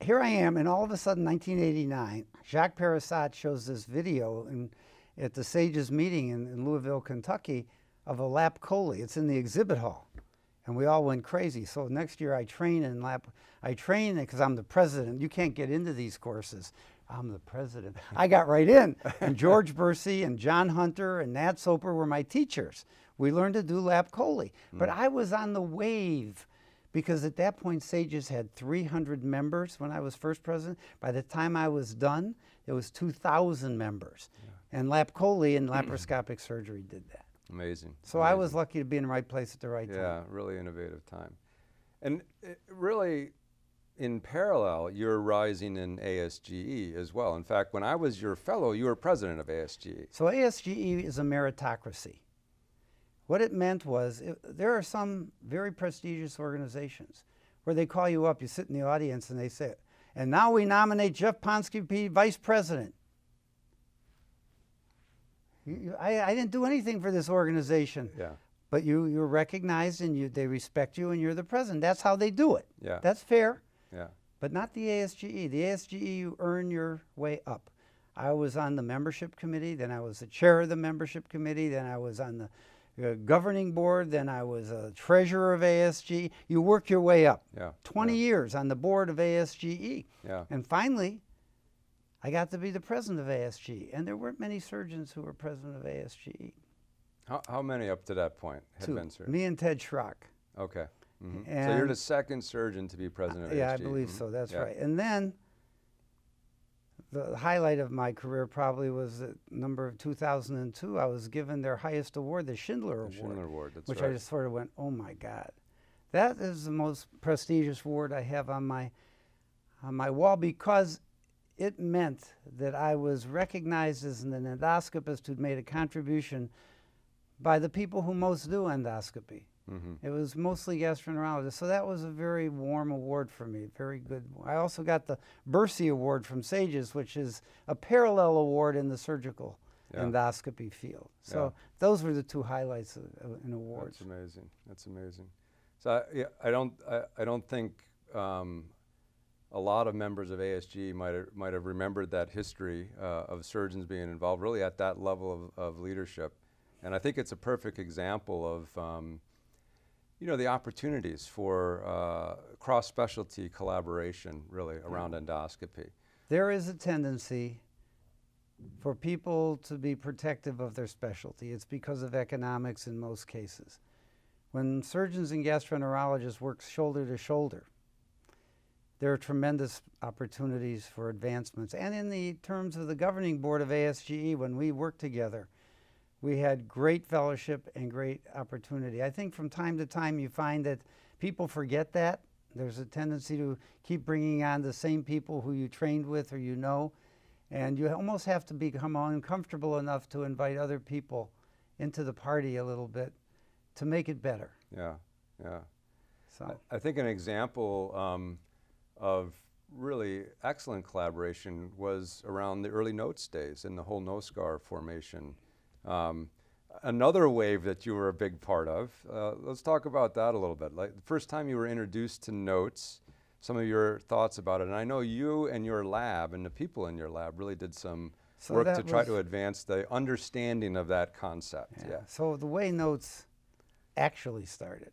[SPEAKER 2] here I am, and all of a sudden, 1989, Jacques Perissat shows this video in, at the Sages meeting in, in Louisville, Kentucky, of a lap chole. It's in the exhibit hall, and we all went crazy. So next year, I train in lap. I train because I'm the president. You can't get into these courses. I'm the president. I got right in, and George Berci and John Hunter and Nat Soper were my teachers. We learned to do lap chole, hmm. but I was on the wave because at that point Sages had 300 members when I was first president. By the time I was done, it was 2,000 members, and lap chole and laparoscopic surgery did that.
[SPEAKER 1] Amazing.
[SPEAKER 2] So I was lucky to be in the right place at the right time.
[SPEAKER 1] Yeah, really innovative time. And it really, in parallel, you're rising in ASGE as well. In fact, when I was your fellow, you were president of ASGE.
[SPEAKER 2] So ASGE is a meritocracy. What it meant was it, there are some very prestigious organizations where they call you up, you sit in the audience, and they say, and now we nominate Jeff Ponsky to be vice president. You, you, I, I didn't do anything for this organization,
[SPEAKER 1] Yeah,
[SPEAKER 2] but you, you're recognized and you, they respect you and you're the president. That's how they do it.
[SPEAKER 1] yeah,
[SPEAKER 2] That's fair
[SPEAKER 1] yeah.
[SPEAKER 2] but not the ASGE. The ASGE, you earn your way up. I was on the membership committee, then I was the chair of the membership committee, then I was on the uh, governing board, then I was a treasurer of ASGE. You work your way up.
[SPEAKER 1] Yeah,
[SPEAKER 2] 20 years on the board of ASGE.
[SPEAKER 1] Yeah,
[SPEAKER 2] And finally, I got to be the president of ASG, And there weren't many surgeons who were president of ASG.
[SPEAKER 1] how, how many up to that point had
[SPEAKER 2] Two.
[SPEAKER 1] been surgeons?
[SPEAKER 2] Me and Ted Schrock.
[SPEAKER 1] Okay. mhm. So you're the second surgeon to be president of ASG?
[SPEAKER 2] Yeah, I believe
[SPEAKER 1] mhm.
[SPEAKER 2] so. That's
[SPEAKER 1] Yeah.
[SPEAKER 2] right. And then the highlight of my career probably was the number of 2002. I was given their highest award, the Schindler
[SPEAKER 1] The
[SPEAKER 2] Award,
[SPEAKER 1] Schindler Award, that's
[SPEAKER 2] which
[SPEAKER 1] right.
[SPEAKER 2] I just sort of went, "Oh my God, that is the most prestigious award I have on my on my wall because." It meant that I was recognized as an endoscopist who'd made a contribution by the people who most do endoscopy.
[SPEAKER 1] Mhm.
[SPEAKER 2] It was mostly gastroenterologists, so that was a very warm award for me. Very good. I also got the Berci Award from Sages, which is a parallel award in the surgical
[SPEAKER 1] Yeah.
[SPEAKER 2] endoscopy field. So
[SPEAKER 1] Yeah.
[SPEAKER 2] those were the two highlights of, of, in awards.
[SPEAKER 1] That's amazing. That's amazing. So I, yeah, I don't I, I don't think um, a lot of members of ASG might have, might have remembered that history uh, of surgeons being involved really at that level of, of leadership. And I think it's a perfect example of um, you know, the opportunities for uh, cross-specialty collaboration really around endoscopy.
[SPEAKER 2] There is a tendency for people to be protective of their specialty. It's because of economics in most cases. When surgeons and gastroenterologists work shoulder to shoulder, there are tremendous opportunities for advancements. And in the terms of the governing board of ASGE, when we worked together, we had great fellowship and great opportunity. I think from time to time you find that people forget that. There's a tendency to keep bringing on the same people who you trained with or you know, and you almost have to become uncomfortable enough to invite other people into the party a little bit to make it better.
[SPEAKER 1] Yeah, yeah.
[SPEAKER 2] So
[SPEAKER 1] I, I think an example um, of really excellent collaboration was around the early notes days and the whole NOSCAR formation. Um, another wave that you were a big part of, uh, let's talk about that a little bit. Like the first time you were introduced to notes, some of your thoughts about it. And I know you and your lab and the people in your lab really did some
[SPEAKER 2] So
[SPEAKER 1] work to try to advance the understanding of that concept.
[SPEAKER 2] Yeah.
[SPEAKER 1] Yeah.
[SPEAKER 2] So the way notes actually started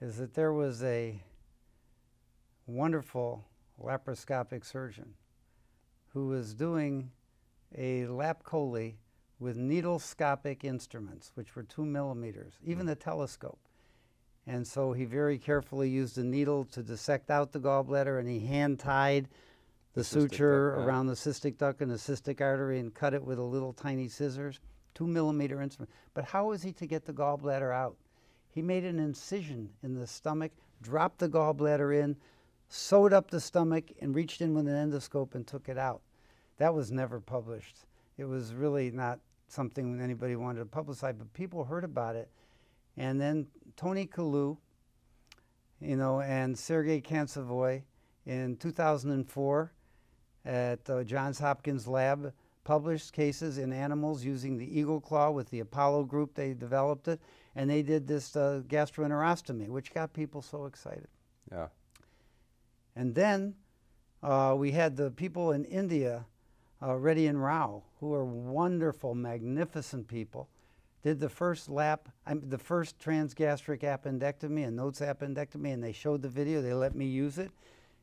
[SPEAKER 2] is that there was a wonderful laparoscopic surgeon who was doing a lap chole with needlescopic instruments, which were two millimeters, even hmm. the telescope. And so he very carefully used a needle to dissect out the gallbladder and he hand tied the,
[SPEAKER 1] The
[SPEAKER 2] suture
[SPEAKER 1] duct, yeah.
[SPEAKER 2] around the cystic duct and the cystic artery and cut it with a little tiny scissors, two millimeter instrument. But how was he to get the gallbladder out? He made an incision in the stomach, dropped the gallbladder in, sewed up the stomach, and reached in with an endoscope and took it out. That was never published. It was really not something anybody wanted to publicize, but people heard about it. And then Tony Kalloo, you know, and Sergey Kantsevoy in 2004 at uh, Johns Hopkins lab published cases in animals using the eagle claw with the Apollo group. They developed it, and they did this uh, gastroenterostomy, which got people so excited.
[SPEAKER 1] Yeah.
[SPEAKER 2] And then uh, we had the people in India, uh, Reddy and Rao, who are wonderful, magnificent people, did the first lap, I mean, the first transgastric appendectomy and notes appendectomy, and they showed the video. They let me use it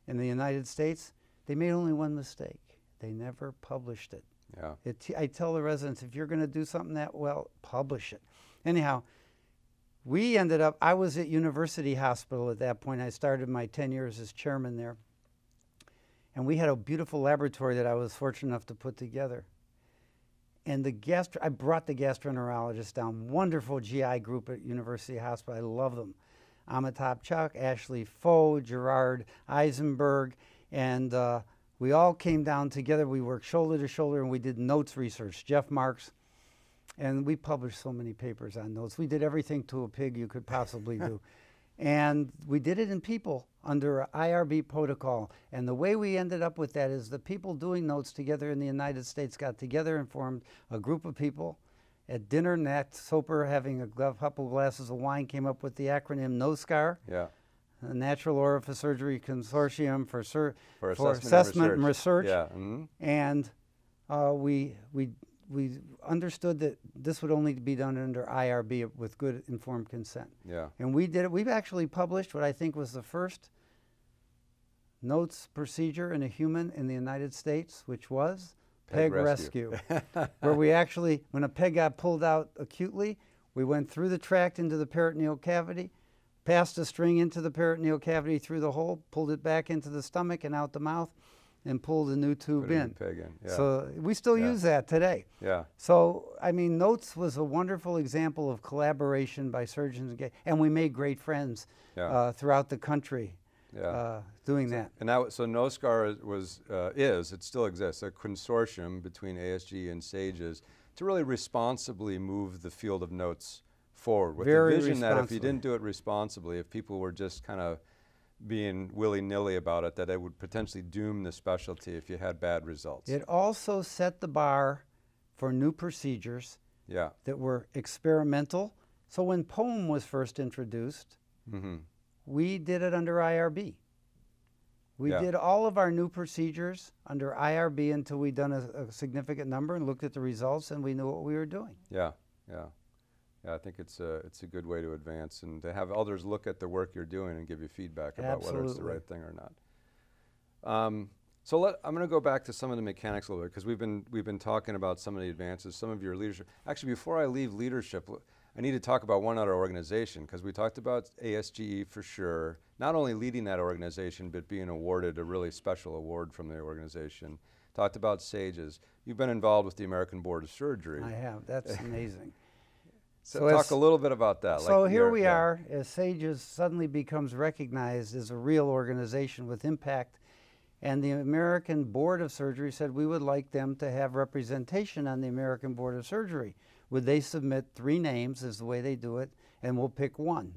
[SPEAKER 2] in the United States. They made only one mistake. They never published it.
[SPEAKER 1] Yeah.
[SPEAKER 2] It, I tell the residents, if you're going to do something that well, publish it. Anyhow, we ended up, I was at University Hospital at that point. I started my 10 years as chairman there. And we had a beautiful laboratory that I was fortunate enough to put together. And the gastro, I brought the gastroenterologist down, wonderful GI group at University Hospital. I love them. Amitabh Chak, Ashley Faulx, Gerard Isenberg, and uh, we all came down together. We worked shoulder to shoulder and we did notes research. Jeff Marks, and we published so many papers on notes. We did everything to a pig you could possibly do. And we did it in people under IRB protocol. And the way we ended up with that is the people doing notes together in the United States got together and formed a group of people. At dinner, Nat Soper, having a couple glasses of wine, came up with the acronym NOSCAR,
[SPEAKER 1] Yeah.
[SPEAKER 2] the Natural Orifice Surgery Consortium for, sur-
[SPEAKER 1] For
[SPEAKER 2] for
[SPEAKER 1] assessment,
[SPEAKER 2] assessment and
[SPEAKER 1] and
[SPEAKER 2] research
[SPEAKER 1] Yeah. mhm.
[SPEAKER 2] and uh, we we we understood that this would only be done under IRB with good informed consent.
[SPEAKER 1] Yeah.
[SPEAKER 2] And we did it. We've actually published what I think was the first notes procedure in a human in the United States, which was
[SPEAKER 1] Peg
[SPEAKER 2] peg,
[SPEAKER 1] rescue.
[SPEAKER 2] rescue, where we actually, when a peg got pulled out acutely, we went through the tract into the peritoneal cavity, passed a string into the peritoneal cavity through the hole, pulled it back into the stomach and out the mouth, and pull the new tube
[SPEAKER 1] Put
[SPEAKER 2] in.
[SPEAKER 1] in. Yeah.
[SPEAKER 2] So we still
[SPEAKER 1] Yeah.
[SPEAKER 2] use that today.
[SPEAKER 1] yeah.
[SPEAKER 2] So, I mean, Notes was a wonderful example of collaboration by surgeons, and we made great friends
[SPEAKER 1] Yeah.
[SPEAKER 2] uh, throughout the country uh, doing that.
[SPEAKER 1] And that was, so NOSCAR was uh, is it still exists a consortium between ASG and SAGES to really responsibly move the field of notes forward with
[SPEAKER 2] Very
[SPEAKER 1] the vision that if you didn't do it responsibly, if people were just kind of being willy nilly about it, that it would potentially doom the specialty if you had bad results.
[SPEAKER 2] It also set the bar for new procedures
[SPEAKER 1] yeah.
[SPEAKER 2] that were experimental. So when POEM was first introduced,
[SPEAKER 1] hmm
[SPEAKER 2] we did it under IRB. We
[SPEAKER 1] Yeah.
[SPEAKER 2] did all of our new procedures under IRB until we'd done a, a significant number and looked at the results and we knew what we were doing.
[SPEAKER 1] Yeah, yeah. Yeah, I think it's a, it's a good way to advance and to have others look at the work you're doing and give you feedback about whether it's the right thing or not. Um, so let, I'm going to go back to some of the mechanics a little bit because we've been, we've been talking about some of the advances, some of your leadership. Actually, before I leave leadership, I need to talk about one other organization because we talked about ASGE for sure, not only leading that organization, but being awarded a really special award from the organization. Talked about SAGES. You've been involved with the American Board of Surgery.
[SPEAKER 2] I have. That's amazing.
[SPEAKER 1] So,
[SPEAKER 2] So
[SPEAKER 1] talk a little bit about that.
[SPEAKER 2] So
[SPEAKER 1] like
[SPEAKER 2] here we
[SPEAKER 1] yeah.
[SPEAKER 2] are, as SAGES suddenly becomes recognized as a real organization with impact. And the American Board of Surgery said we would like them to have representation on the American Board of Surgery. Would they submit three names, is the way they do it, and we'll pick one.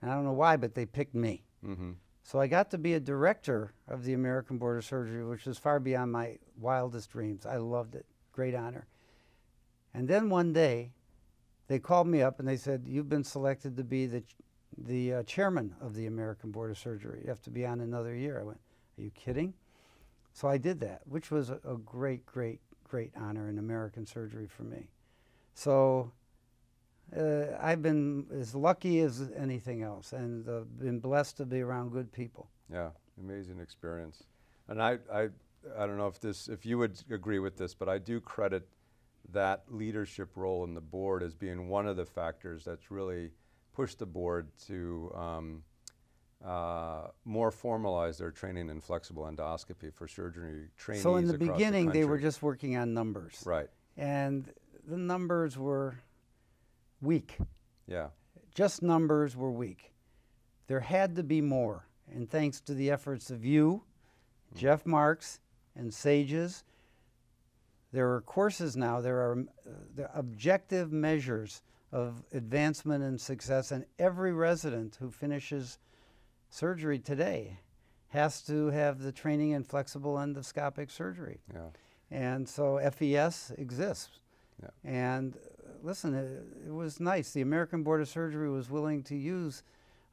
[SPEAKER 2] And I don't know why, but they picked me.
[SPEAKER 1] Mhm.
[SPEAKER 2] So I got to be a director of the American Board of Surgery, which was far beyond my wildest dreams. I loved it. Great honor. And then one day, they called me up and they said, "You've been selected to be the ch- the uh, chairman of the American Board of Surgery. You have to be on another year." I went, "Are you kidding?" So I did that, which was a, a great, great, great honor in American surgery for me. So uh, I've been as lucky as anything else, and uh, been blessed to be around good people.
[SPEAKER 1] Yeah, amazing experience. And I, I, I don't know if this, if you would agree with this, but I do credit that leadership role in the board as being one of the factors that's really pushed the board to um, uh, more formalize their training in flexible endoscopy for surgery trainees
[SPEAKER 2] so in the beginning, they were just working on numbers,
[SPEAKER 1] right.
[SPEAKER 2] and the numbers were weak.
[SPEAKER 1] Yeah,
[SPEAKER 2] Just numbers were weak. There had to be more, and thanks to the efforts of you, Jeff Marks, and Sages, there are courses now. There are uh, are objective measures of advancement and success, and every resident who finishes surgery today has to have the training in flexible endoscopic surgery.
[SPEAKER 1] yeah,
[SPEAKER 2] And so FES exists.
[SPEAKER 1] Yeah.
[SPEAKER 2] And uh, listen, it, it was nice. The American Board of Surgery was willing to use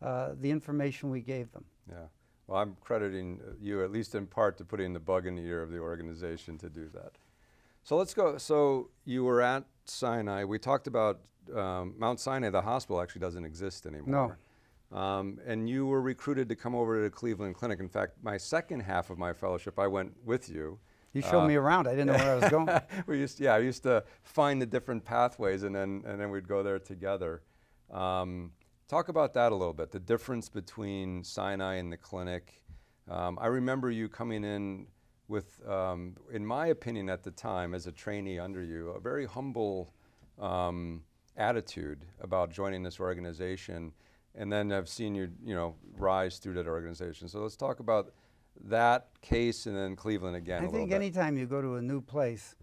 [SPEAKER 2] uh, the information we gave them.
[SPEAKER 1] yeah. Well, I'm crediting uh, you at least in part to putting the bug in the ear of the organization to do that. So let's go. So you were at Sinai. We talked about um, Mount Sinai. The hospital actually doesn't exist anymore. No. Um, and you were recruited to come over to the Cleveland Clinic. In fact, my second half of my fellowship, I went with you.
[SPEAKER 2] You showed
[SPEAKER 1] Uh,
[SPEAKER 2] me around. I didn't know where I was going.
[SPEAKER 1] we used, yeah, I used to find the different pathways, and then and then we'd go there together. Um, talk about that a little bit. The difference between Sinai and the clinic. Um, I remember you coming in with, um, in my opinion, at the time, as a trainee under you, a very humble um, attitude about joining this organization, and then I've seen you, you know, rise through that organization. So let's talk about that case, and then Cleveland again.
[SPEAKER 2] I
[SPEAKER 1] a little
[SPEAKER 2] think anytime you go to a new place,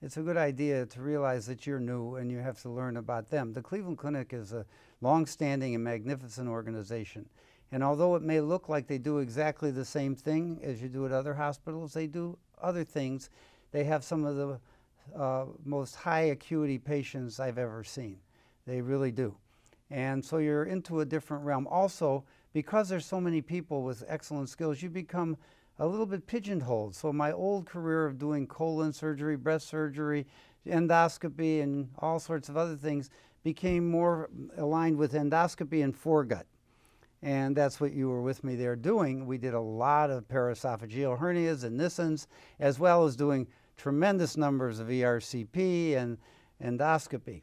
[SPEAKER 2] it's a good idea to realize that you're new and you have to learn about them. The Cleveland Clinic is a long-standing and magnificent organization. And although it may look like they do exactly the same thing as you do at other hospitals, they do other things. They have some of the uh, most high acuity patients I've ever seen. They really do. And so you're into a different realm. Also, because there's so many people with excellent skills, you become a little bit pigeonholed. So my old career of doing colon surgery, breast surgery, endoscopy, and all sorts of other things became more aligned with endoscopy and foregut. And that's what you were with me there doing. We did a lot of paraesophageal hernias and Nissens, as well as doing tremendous numbers of ERCP and endoscopy.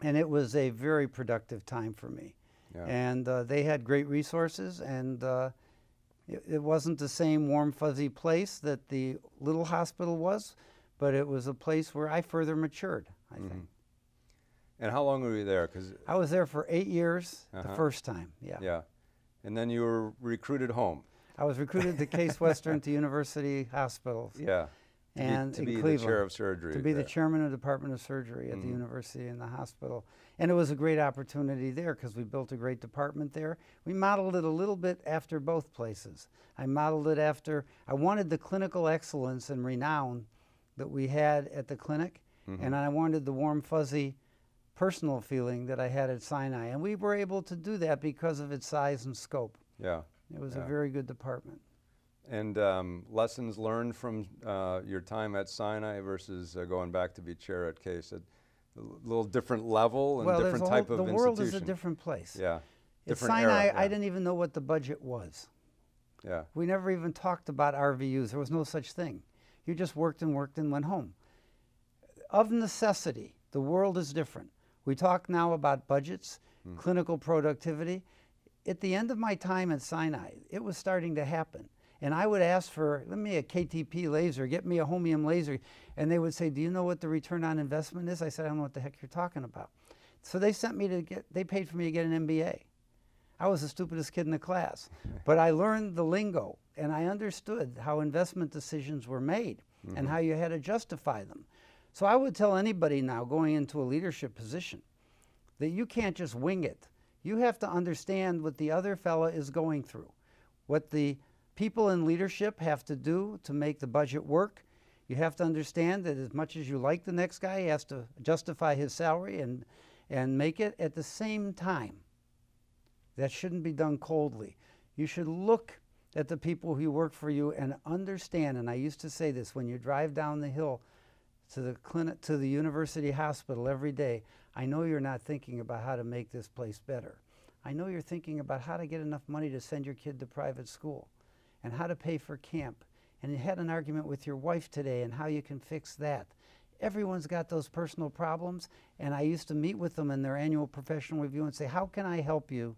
[SPEAKER 2] And it was a very productive time for me.
[SPEAKER 1] Yeah.
[SPEAKER 2] And uh, they had great resources, and uh, it, it wasn't the same warm, fuzzy place that the little hospital was, but it was a place where I further matured, I think.
[SPEAKER 1] Mm-hmm. And how long were you there? Because
[SPEAKER 2] I was there for eight years the
[SPEAKER 1] Uh-huh.
[SPEAKER 2] first time, yeah.
[SPEAKER 1] yeah, and then you were recruited home.
[SPEAKER 2] I was recruited to Case Western to University Hospitals
[SPEAKER 1] Yeah, to
[SPEAKER 2] and
[SPEAKER 1] be, to
[SPEAKER 2] in
[SPEAKER 1] be the
[SPEAKER 2] Cleveland.
[SPEAKER 1] chair of surgery.
[SPEAKER 2] to be the chairman of the Department of Surgery at the
[SPEAKER 1] Mhm.
[SPEAKER 2] university and the hospital. And it was a great opportunity there because we built a great department there. We modeled it a little bit after both places. I modeled it after, I wanted the clinical excellence and renown that we had at the clinic,
[SPEAKER 1] Mhm.
[SPEAKER 2] and I wanted the warm, fuzzy personal feeling that I had at Sinai. And we were able to do that because of its size and scope.
[SPEAKER 1] Yeah,
[SPEAKER 2] It was
[SPEAKER 1] Yeah.
[SPEAKER 2] a very good department.
[SPEAKER 1] And um, lessons learned from uh, your time at Sinai versus uh, going back to be chair at Case. A little different level and
[SPEAKER 2] well,
[SPEAKER 1] different
[SPEAKER 2] whole,
[SPEAKER 1] type of
[SPEAKER 2] the
[SPEAKER 1] institution.
[SPEAKER 2] world is a different place.
[SPEAKER 1] Yeah.
[SPEAKER 2] At Sinai,
[SPEAKER 1] era,
[SPEAKER 2] I didn't even know what the budget was.
[SPEAKER 1] Yeah.
[SPEAKER 2] We never even talked about RVUs. There was no such thing. You just worked and worked and went home. Of necessity, the world is different. We talk now about budgets, hmm. clinical productivity. At the end of my time at Sinai, it was starting to happen. And I would ask for, let me a KTP laser, get me a Holmium laser. And they would say, Do you know what the return on investment is? I said, I don't know what the heck you're talking about. So they sent me to get, they paid for me to get an MBA. I was the stupidest kid in the class. But I learned the lingo and I understood how investment decisions were made and mm-hmm. how you had to justify them. So I would tell anybody now going into a leadership position that you can't just wing it. You have to understand what the other fella is going through, what the people in leadership have to do to make the budget work. You have to understand that as much as you like the next guy, he has to justify his salary and, and make it at the same time. That shouldn't be done coldly. You should look at the people who work for you and understand. And I used to say this when you drive down the hill to the clinic to the university hospital every day, I know you're not thinking about how to make this place better. I know you're thinking about how to get enough money to send your kid to private school and how to pay for camp. And you had an argument with your wife today and how you can fix that. Everyone's got those personal problems, and I used to meet with them in their annual professional review and say, How can I help you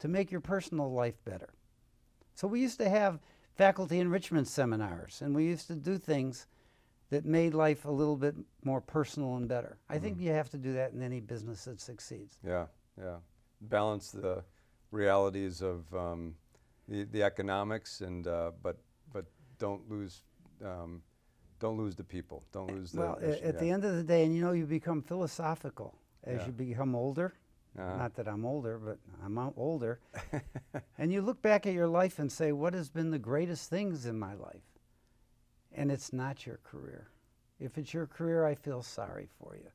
[SPEAKER 2] to make your personal life better? So we used to have faculty enrichment seminars, and we used to do things that made life a little bit more personal and better. I think you have to do that in any business that succeeds.
[SPEAKER 1] Yeah, yeah. Balance the realities of um, the, the economics, and uh, but but don't lose um, don't lose the people. Don't lose the.
[SPEAKER 2] well,
[SPEAKER 1] mission,
[SPEAKER 2] at the end of the day, and you know, you become philosophical as
[SPEAKER 1] Yeah.
[SPEAKER 2] you become older.
[SPEAKER 1] Uh-huh.
[SPEAKER 2] Not that I'm older, but I'm older. and you look back at your life and say, what has been the greatest things in my life? And it's not your career. If it's your career, I feel sorry for you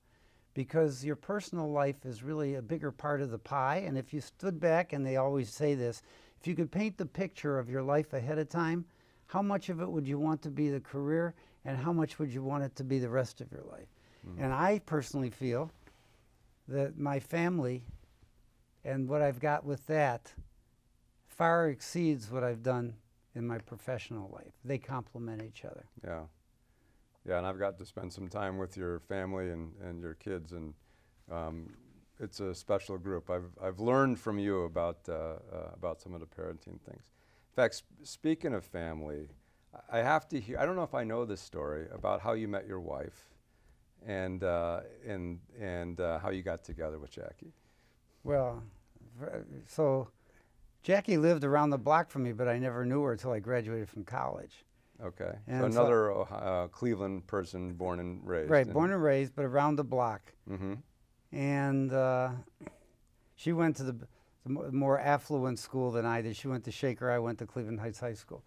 [SPEAKER 2] because your personal life is really a bigger part of the pie. And if you stood back, and they always say this, if you could paint the picture of your life ahead of time, how much of it would you want to be the career, and how much would you want it to be the rest of your life? Mm-hmm. And I personally feel that my family and what I've got with that far exceeds what I've done in my professional life. They complement each other.
[SPEAKER 1] Yeah. Yeah, and I've got to spend some time with your family and, and your kids, and um, it's a special group. I've, I've learned from you about, uh, uh, about some of the parenting things. In fact, sp- speaking of family, I have to hear, I don't know if I know this story about how you met your wife and, uh, and, and uh, how you got together with Jackie.
[SPEAKER 2] Well, so Jackie lived around the block from me, but I never knew her until I graduated from college.
[SPEAKER 1] Okay.
[SPEAKER 2] And
[SPEAKER 1] so
[SPEAKER 2] so-
[SPEAKER 1] another Ohio, uh, Cleveland person born and raised.
[SPEAKER 2] Right, born and raised, but around the block.
[SPEAKER 1] hmm
[SPEAKER 2] And uh, she went to the, the more affluent school than I did. She went to Shaker. I went to Cleveland Heights High School.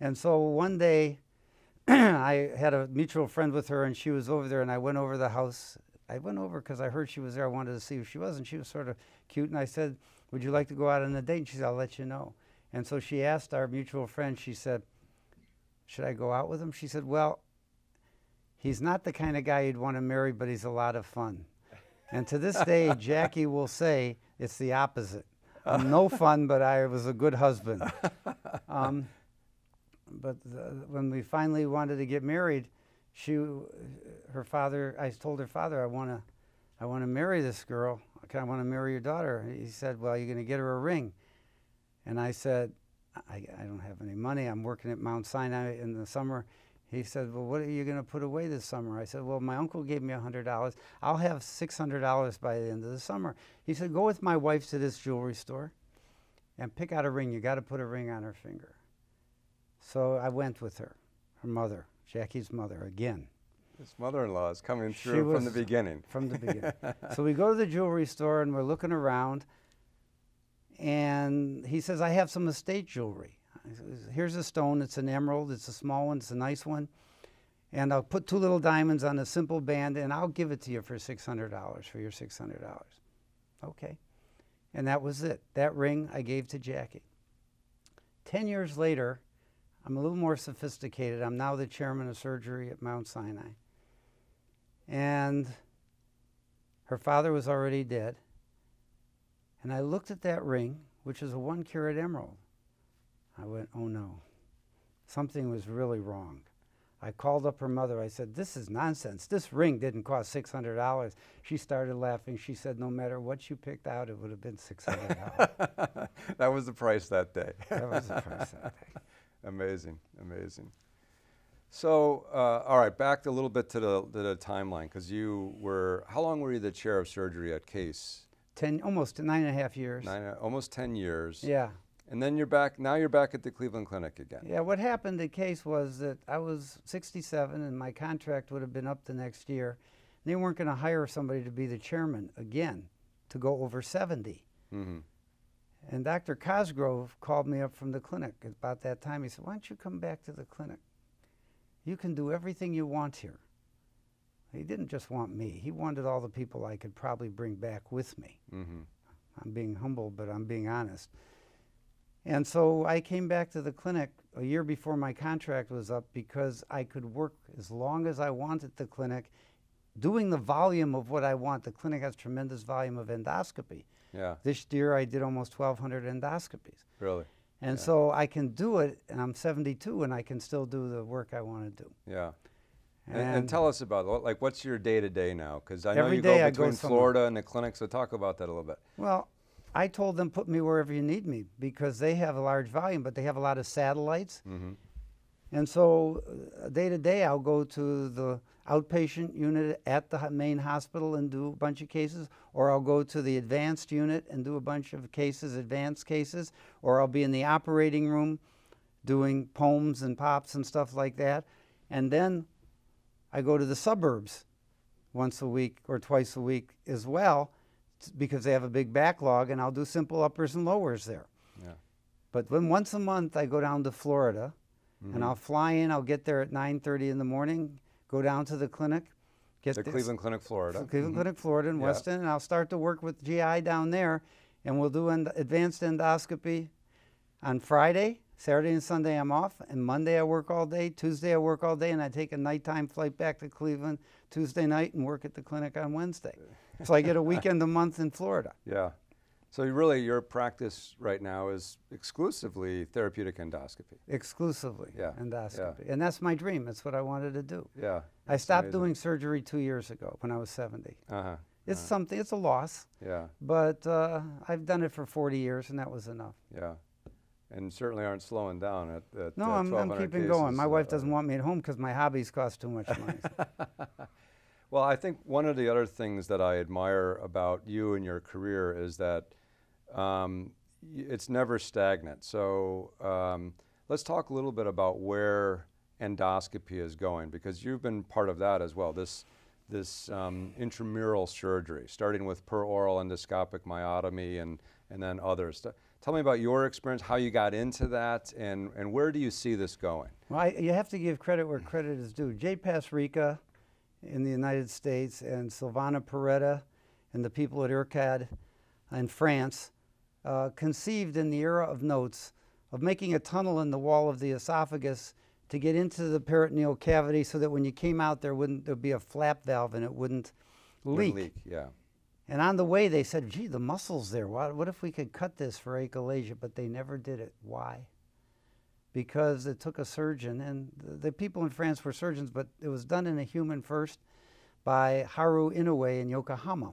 [SPEAKER 2] And so one day, I had a mutual friend with her, and she was over there, and I went over the house. I went over because I heard she was there. I wanted to see who she was, and she was sort of cute. And I said, "Would you like to go out on a date?" And she said, "I'll let you know." And so she asked our mutual friend. She said, "Should I go out with him?" She said, "Well, he's not the kind of guy you'd want to marry, but he's a lot of fun." And to this day, Jackie will say it's the opposite. I'm no fun, but I was a good husband. Um, but the, when we finally wanted to get married, she, her father, I told her father, I want to, I want to marry this girl. I want to marry your daughter. He said, Well, you're going to get her a ring. And I said, I, I don't have any money. I'm working at Mount Sinai in the summer. He said, Well, what are you going to put away this summer? I said, Well, my uncle gave me $100. I'll have $600 by the end of the summer. He said, Go with my wife to this jewelry store and pick out a ring. You got to put a ring on her finger. So I went with her, her mother, Jackie's mother, again.
[SPEAKER 1] His mother-in-law is coming through from the beginning.
[SPEAKER 2] from the beginning. so we go to the jewelry store and we're looking around, and he says, "I have some estate jewelry. Says, Here's a stone. It's an emerald. It's a small one. It's a nice one, and I'll put two little diamonds on a simple band, and I'll give it to you for six hundred dollars for your six hundred dollars." Okay, and that was it. That ring I gave to Jackie. Ten years later, I'm a little more sophisticated. I'm now the chairman of surgery at Mount Sinai. And her father was already dead. And I looked at that ring, which is a one carat emerald. I went, oh no, something was really wrong. I called up her mother. I said, This is nonsense. This ring didn't cost $600. She started laughing. She said, No matter what you picked out, it would have been $600.
[SPEAKER 1] that was the price that day.
[SPEAKER 2] that was the price that day.
[SPEAKER 1] amazing, amazing. So, uh, all right, back a little bit to the, to the timeline, because you were, how long were you the chair of surgery at Case?
[SPEAKER 2] Ten, almost nine and a half years.
[SPEAKER 1] Nine, uh, almost 10 years.
[SPEAKER 2] Yeah.
[SPEAKER 1] And then you're back, now you're back at the Cleveland Clinic again.
[SPEAKER 2] Yeah, what happened at Case was that I was 67 and my contract would have been up the next year. They weren't going to hire somebody to be the chairman again to go over 70.
[SPEAKER 1] Mm-hmm.
[SPEAKER 2] And Dr. Cosgrove called me up from the clinic about that time. He said, Why don't you come back to the clinic? You can do everything you want here. He didn't just want me, he wanted all the people I could probably bring back with me.
[SPEAKER 1] Mm-hmm.
[SPEAKER 2] I'm being humble, but I'm being honest. And so I came back to the clinic a year before my contract was up because I could work as long as I wanted at the clinic, doing the volume of what I want. The clinic has tremendous volume of endoscopy.
[SPEAKER 1] Yeah,
[SPEAKER 2] This year I did almost 1,200 endoscopies.
[SPEAKER 1] really.
[SPEAKER 2] And
[SPEAKER 1] Yeah.
[SPEAKER 2] so I can do it, and I'm 72, and I can still do the work I want to do.
[SPEAKER 1] Yeah. And, and tell us about what, like what's your day to day now? Because I know
[SPEAKER 2] Every
[SPEAKER 1] you
[SPEAKER 2] day
[SPEAKER 1] go
[SPEAKER 2] I go
[SPEAKER 1] between
[SPEAKER 2] somewhere.
[SPEAKER 1] Florida and the clinic, so talk about that a little bit.
[SPEAKER 2] Well, I told them put me wherever you need me because they have a large volume, but they have a lot of satellites.
[SPEAKER 1] Mm-hmm.
[SPEAKER 2] And so, uh, day to day, I'll go to the outpatient unit at the main hospital and do a bunch of cases, or I'll go to the advanced unit and do a bunch of cases, advanced cases, or I'll be in the operating room doing poems and pops and stuff like that. And then I go to the suburbs once a week or twice a week as well because they have a big backlog, and I'll do simple uppers and lowers there.
[SPEAKER 1] Yeah.
[SPEAKER 2] But then once a month, I go down to Florida
[SPEAKER 1] Mm-hmm.
[SPEAKER 2] and I'll fly in. I'll get there at 9:30 in the morning. Go down to the clinic. Get
[SPEAKER 1] The
[SPEAKER 2] this-
[SPEAKER 1] Cleveland Clinic, Florida.
[SPEAKER 2] Cleveland
[SPEAKER 1] Mhm.
[SPEAKER 2] Clinic, Florida, in
[SPEAKER 1] Yeah.
[SPEAKER 2] Weston, and I'll start to work with GI down there, and we'll do end- advanced endoscopy on Friday. Saturday and Sunday I'm off, and Monday I work all day. Tuesday I work all day, and I take a nighttime flight back to Cleveland Tuesday night and work at the clinic on Wednesday. So I get a weekend a month in Florida.
[SPEAKER 1] Yeah. So really, your practice right now is exclusively therapeutic endoscopy.
[SPEAKER 2] Exclusively
[SPEAKER 1] Yeah, yeah.
[SPEAKER 2] endoscopy. And that's my dream. That's what I wanted to do.
[SPEAKER 1] Yeah.
[SPEAKER 2] I stopped
[SPEAKER 1] amazing.
[SPEAKER 2] doing surgery two years ago when I was 70.
[SPEAKER 1] Uh huh.
[SPEAKER 2] It's something, it's a loss,
[SPEAKER 1] Yeah.
[SPEAKER 2] but uh, I've done it for 40 years and that was enough.
[SPEAKER 1] Yeah. And certainly aren't slowing down at. at
[SPEAKER 2] No,
[SPEAKER 1] uh,
[SPEAKER 2] I'm, I'm
[SPEAKER 1] 1,200
[SPEAKER 2] keeping going.
[SPEAKER 1] cases,
[SPEAKER 2] My wife
[SPEAKER 1] uh,
[SPEAKER 2] doesn't want me at home because my hobbies cost too much money.
[SPEAKER 1] Well, I think one of the other things that I admire about you and your career is that um, it's never stagnant. So um, let's talk a little bit about where endoscopy is going because you've been part of that as well. This this um, intramural surgery, starting with peroral endoscopic myotomy and and then others. Tell me about your experience, how you got into that, and, and where do you see this going?
[SPEAKER 2] well, I, you have to give credit where credit is due. Jay Pasricha in the United States and Silvana Perretta and the people at IRCAD in France uh, conceived in the era of notes of making a tunnel in the wall of the esophagus to get into the peritoneal cavity so that when you came out there wouldn't there'd be a flap valve and it wouldn't
[SPEAKER 1] Wouldn't
[SPEAKER 2] leak.
[SPEAKER 1] Yeah.
[SPEAKER 2] And on the way, they said, gee, the muscle's there. What, what if we could cut this for achalasia? But they never did it. Why? Because it took a surgeon, and the, the people in France were surgeons, but it was done in a human first by Haru Inoue in Yokohama.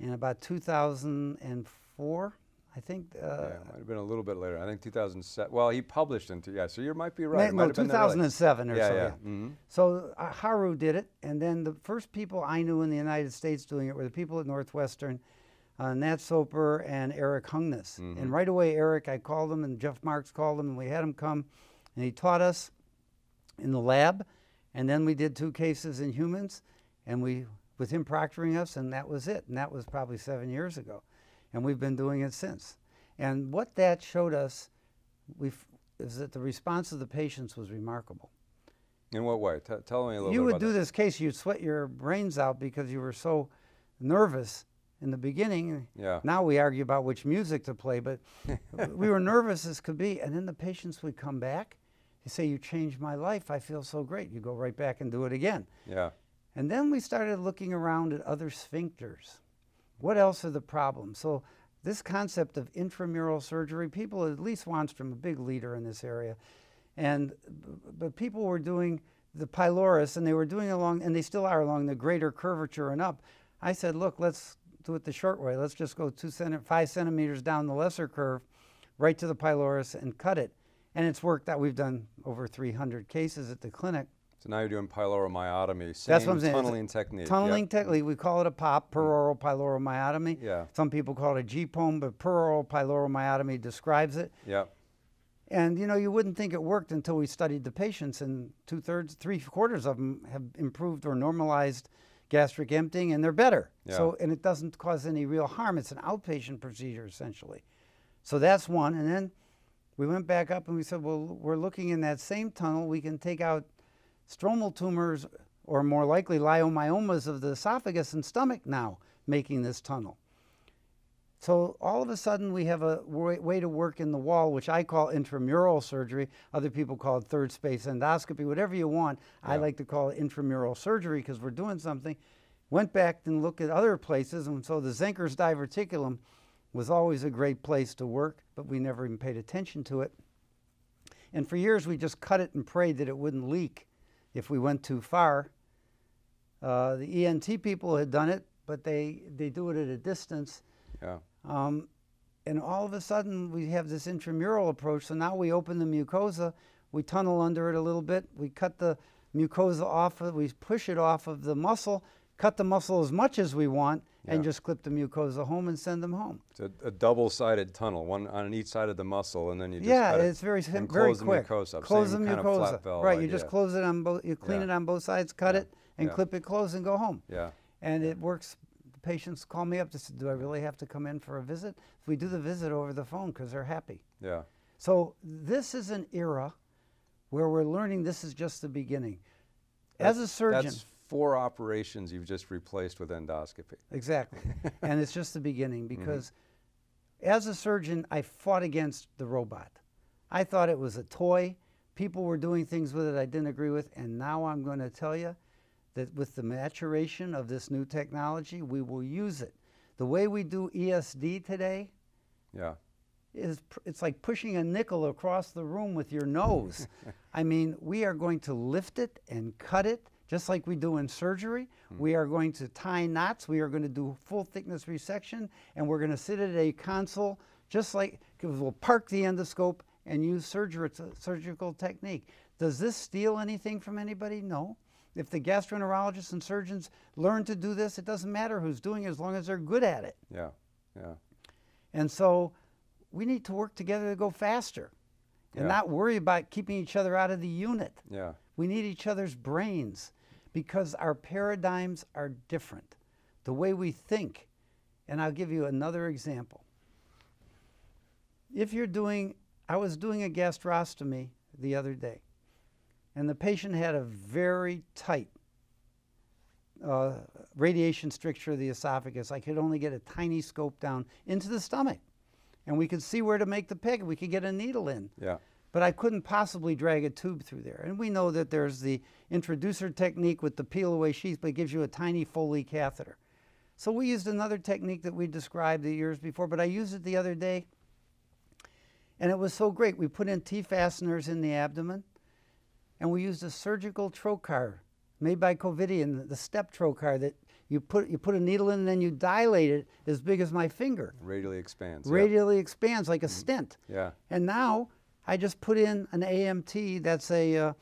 [SPEAKER 2] In about 2004, I think. Uh,
[SPEAKER 1] yeah, it might have been a little bit later. I think 2007. Well, he published into yeah. So you might be right.
[SPEAKER 2] no,
[SPEAKER 1] have been
[SPEAKER 2] 2007 or
[SPEAKER 1] Yeah,
[SPEAKER 2] so.
[SPEAKER 1] yeah.
[SPEAKER 2] yeah.
[SPEAKER 1] hmm
[SPEAKER 2] So uh, Haru did it, and then the first people I knew in the United States doing it were the people at Northwestern, uh, Nat Soper and Eric Hungness.
[SPEAKER 1] Mhm.
[SPEAKER 2] And right away, Eric, I called him, and Jeff Marks called him, and we had him come, and he taught us in the lab, and then we did two cases in humans, and we with him proctoring us, and that was it. And that was probably seven years ago, and we've been doing it since. And what that showed us, we is that the response of the patients was remarkable
[SPEAKER 1] In what way? T- tell me a little bit.
[SPEAKER 2] you
[SPEAKER 1] would
[SPEAKER 2] do
[SPEAKER 1] that.
[SPEAKER 2] this case, you'd sweat your brains out because you were so nervous in the beginning.
[SPEAKER 1] Yeah.
[SPEAKER 2] Now we argue about which music to play, but we were nervous as could be. And then the patients would come back You say, You changed my life. I feel so great. You go right back and do it again.
[SPEAKER 1] Yeah.
[SPEAKER 2] And then we started looking around at other sphincters. What else are the problems? So, this concept of intramural surgery, people, at Lee Swanstrom, a big leader in this area, and but people were doing the pylorus and they were doing along, and they still are along the greater curvature and up. I said, look, let's do it the short way. Let's just go two centi- five centimeters down the lesser curve, right to the pylorus and cut it. And it's worked that We've done over 300 cases at the clinic.
[SPEAKER 1] So now you're doing pyloromyotomy. Same
[SPEAKER 2] That's what I'm saying.
[SPEAKER 1] Tunneling technique.
[SPEAKER 2] Tunneling
[SPEAKER 1] Yep.
[SPEAKER 2] technique, we call it a POP, mm. peroral pyloromyotomy.
[SPEAKER 1] Yeah.
[SPEAKER 2] Some people call it a G-POEM, but peroral pyloromyotomy describes it.
[SPEAKER 1] Yep.
[SPEAKER 2] And you know, you wouldn't think it worked until we studied the patients, and two thirds, three quarters of them have improved or normalized gastric emptying, and they're better.
[SPEAKER 1] Yeah.
[SPEAKER 2] So, and it doesn't cause any real harm. It's an outpatient procedure essentially. So that's one. And then we went back up and we said, well, we're looking in that same tunnel. We can take out stromal tumors, or more likely leiomyomas of the esophagus and stomach now, making this tunnel. So all of a sudden, we have a way, way to work in the wall, which I call intramural surgery. Other people call it third space endoscopy, whatever you want. I like to call it intramural surgery because we're doing something. Went back and looked at other places, and so the Zenker's diverticulum was always a great place to work, but we never even paid attention to it. And for years, we just cut it and prayed that it wouldn't leak if we went too far. Uh, the ENT people had done it, but they, they do it at a distance.
[SPEAKER 1] Yeah.
[SPEAKER 2] Um, and all of a sudden, we have this intramural approach. So now we open the mucosa, we tunnel under it a little bit, we cut the mucosa off, of, we push it off of the muscle, cut the muscle as much as we want, and
[SPEAKER 1] Yeah.
[SPEAKER 2] just clip the mucosa home and send them home.
[SPEAKER 1] It's a, a double-sided tunnel, one on each side of the muscle, and then you just
[SPEAKER 2] yeah, it's very sim- very
[SPEAKER 1] close the
[SPEAKER 2] quick.
[SPEAKER 1] mucosa up.
[SPEAKER 2] Close the mucosa. right, you just close it on both. You clean
[SPEAKER 1] Yeah.
[SPEAKER 2] it on both sides, cut
[SPEAKER 1] Yeah.
[SPEAKER 2] it, and clip it close, and go home.
[SPEAKER 1] Yeah.
[SPEAKER 2] And it works. The patients call me up to say, "Do I really have to come in for a visit?" If We do the visit over the phone because they're happy.
[SPEAKER 1] Yeah.
[SPEAKER 2] So this is an era where we're learning this is just the beginning. As a surgeon,
[SPEAKER 1] That's four operations you've just replaced with endoscopy.
[SPEAKER 2] exactly. and it's just the beginning
[SPEAKER 1] Mm-hmm.
[SPEAKER 2] because as a surgeon, I fought against the robot. I thought it was a toy. People were doing things with it I didn't agree with. And now I'm going to tell you that with the maturation of this new technology, we will use it. The way we do ESD today,
[SPEAKER 1] Yeah.
[SPEAKER 2] is pr- it's like pushing a nickel across the room with your nose. I mean, we are going to lift it and cut it just like we do in surgery. Hmm. We are going to tie knots. We are going to do full thickness resection, and we're going to sit at a console just like we'll park the endoscope and use surgery, it's a surgical technique. Does this steal anything from anybody? No. If the gastroenterologists and surgeons learn to do this, it doesn't matter who's doing it as long as they're good at it.
[SPEAKER 1] Yeah. Yeah.
[SPEAKER 2] And so we need to work together to go faster and
[SPEAKER 1] Yeah.
[SPEAKER 2] not worry about keeping each other out of the unit.
[SPEAKER 1] Yeah.
[SPEAKER 2] We need each other's brains because our paradigms are different. The way we think. And I'll give you another example. If you're doing, I was doing a gastrostomy the other day, and the patient had a very tight uh, radiation stricture of the esophagus. I could only get a tiny scope down into the stomach, and we could see where to make the peg. We could get a needle in
[SPEAKER 1] Yeah.
[SPEAKER 2] But I couldn't possibly drag a tube through there. And we know that there's the introducer technique with the peel away sheath, but it gives you a tiny Foley catheter. So we used another technique that we described the years before, but I used it the other day. And it was so great. We put in T fasteners in the abdomen, and we used a surgical trocar made by Covidien, the step trocar that you put, you put a needle in and then you dilate it as big as my finger.
[SPEAKER 1] Radially expands.
[SPEAKER 2] Radially expands like a mm-hmm. stent.
[SPEAKER 1] Yeah.
[SPEAKER 2] And now I just put in an AMT. That's a, uh,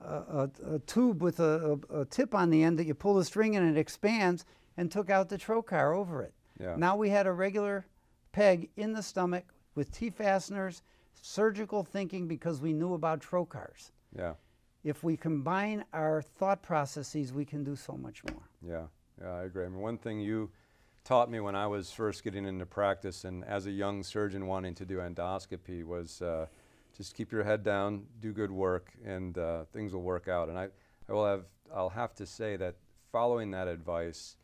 [SPEAKER 2] a, a, a tube with a, a, a tip on the end that you pull the string and it expands, and took out the trocar over it.
[SPEAKER 1] Yeah.
[SPEAKER 2] Now we had a regular peg in the stomach with T fasteners, surgical thinking because we knew about trocars.
[SPEAKER 1] Yeah.
[SPEAKER 2] If we combine our thought processes, we can do so much more.
[SPEAKER 1] Yeah, yeah, I agree. I mean, one thing you taught me when I was first getting into practice and as a young surgeon wanting to do endoscopy was uh, just keep your head down, do good work, and uh, things will work out. And I, I will have, I'll have to say that following that advice,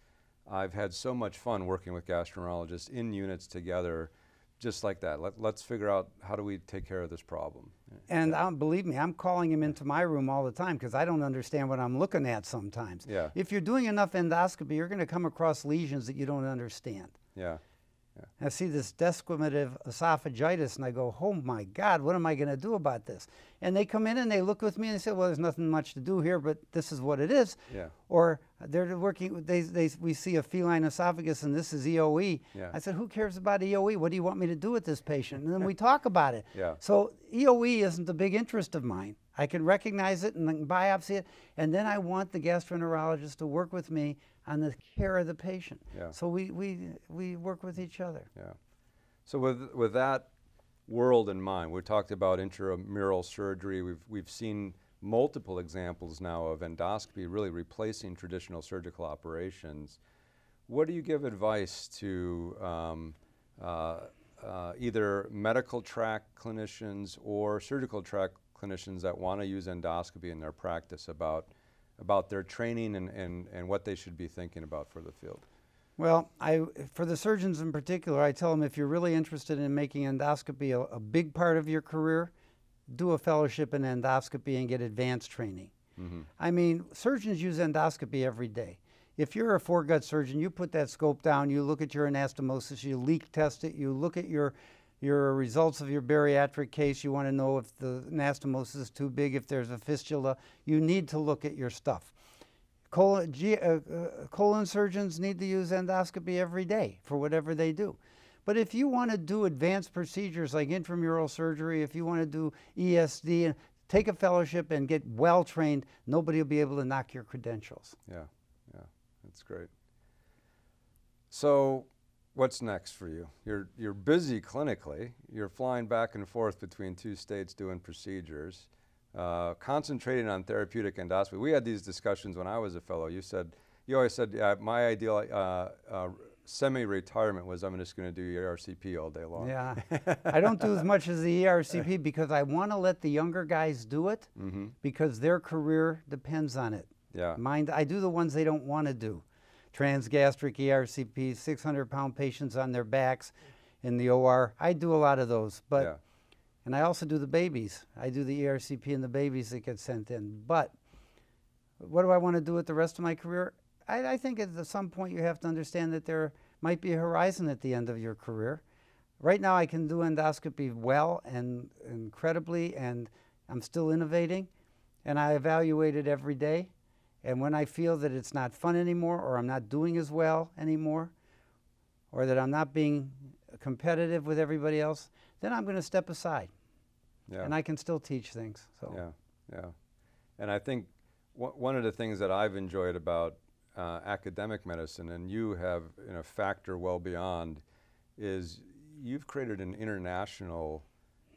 [SPEAKER 1] I've had so much fun working with gastroenterologists in units together just like that. Let, let's figure out how do we take care of this problem.
[SPEAKER 2] And um, believe me, I'm calling him into my room all the time because I don't understand what I'm looking at sometimes.
[SPEAKER 1] Yeah.
[SPEAKER 2] If you're doing enough endoscopy, you're going to come across lesions that you don't understand.
[SPEAKER 1] Yeah.
[SPEAKER 2] I see this desquamative esophagitis, and I go, "Oh my God, what am I going to do about this?" And they come in and they look with me and they say, "Well, there's nothing much to do here, but this is what it is."
[SPEAKER 1] Yeah.
[SPEAKER 2] Or they're working. They, they we see a feline esophagus, and this is EOE.
[SPEAKER 1] Yeah.
[SPEAKER 2] I said, "Who cares about EOE? What do you want me to do with this patient?" And then we talk about it.
[SPEAKER 1] Yeah.
[SPEAKER 2] So EOE isn't a big interest of mine. I can recognize it and then biopsy it, and then I want the gastroenterologist to work with me on the care of the patient.
[SPEAKER 1] Yeah.
[SPEAKER 2] So we, we, we work with each other.
[SPEAKER 1] Yeah. So with with that world in mind, we talked about intramural surgery. We've we've seen multiple examples now of endoscopy really replacing traditional surgical operations. What do you give advice to um, uh, uh, either medical track clinicians or surgical track clinicians that want to use endoscopy in their practice about about their training and, and, and what they should be thinking about for the field?
[SPEAKER 2] Well, I, for the surgeons in particular, I tell them if you're really interested in making endoscopy a, a big part of your career, do a fellowship in endoscopy and get advanced training.
[SPEAKER 1] Mm-hmm.
[SPEAKER 2] I mean, surgeons use endoscopy every day. If you're a foregut surgeon, you put that scope down, you look at your anastomosis, you leak test it, you look at your your results of your bariatric case. You want to know if the anastomosis is too big, if there's a fistula. You need to look at your stuff. Colon, uh, uh, colon surgeons need to use endoscopy every day for whatever they do. But if you want to do advanced procedures like intramural surgery, if you want to do ESD, and take a fellowship and get well trained, nobody will be able to knock your credentials.
[SPEAKER 1] Yeah, yeah, that's great. So, what's next for you? You're you're busy clinically. You're flying back and forth between two states doing procedures, uh, concentrating on therapeutic endoscopy. We had these discussions when I was a fellow. You said you always said yeah, my ideal uh, uh, semi-retirement was I'm just going to do ERCP all day long.
[SPEAKER 2] Yeah, I don't do as much as the ERCP because I want to let the younger guys do it
[SPEAKER 1] Mm-hmm.
[SPEAKER 2] because their career depends on it.
[SPEAKER 1] Yeah.
[SPEAKER 2] Mind, I do the ones they don't want to do. Transgastric ERCP, 600 pound patients on their backs in the OR. I do a lot of those, but
[SPEAKER 1] yeah.
[SPEAKER 2] and I also do the babies. I do the ERCP and the babies that get sent in. But what do I want to do with the rest of my career? I, I think at some point you have to understand that there might be a horizon at the end of your career. Right now, I can do endoscopy well and incredibly, and I'm still innovating, and I evaluate it every day. And when I feel that it's not fun anymore, or I'm not doing as well anymore, or that I'm not being competitive with everybody else, then I'm going to step aside
[SPEAKER 1] Yeah.
[SPEAKER 2] and I can still teach things. So
[SPEAKER 1] Yeah, yeah. And I think w- one of the things that I've enjoyed about uh, academic medicine, and you have in a factor well beyond, is you've created an international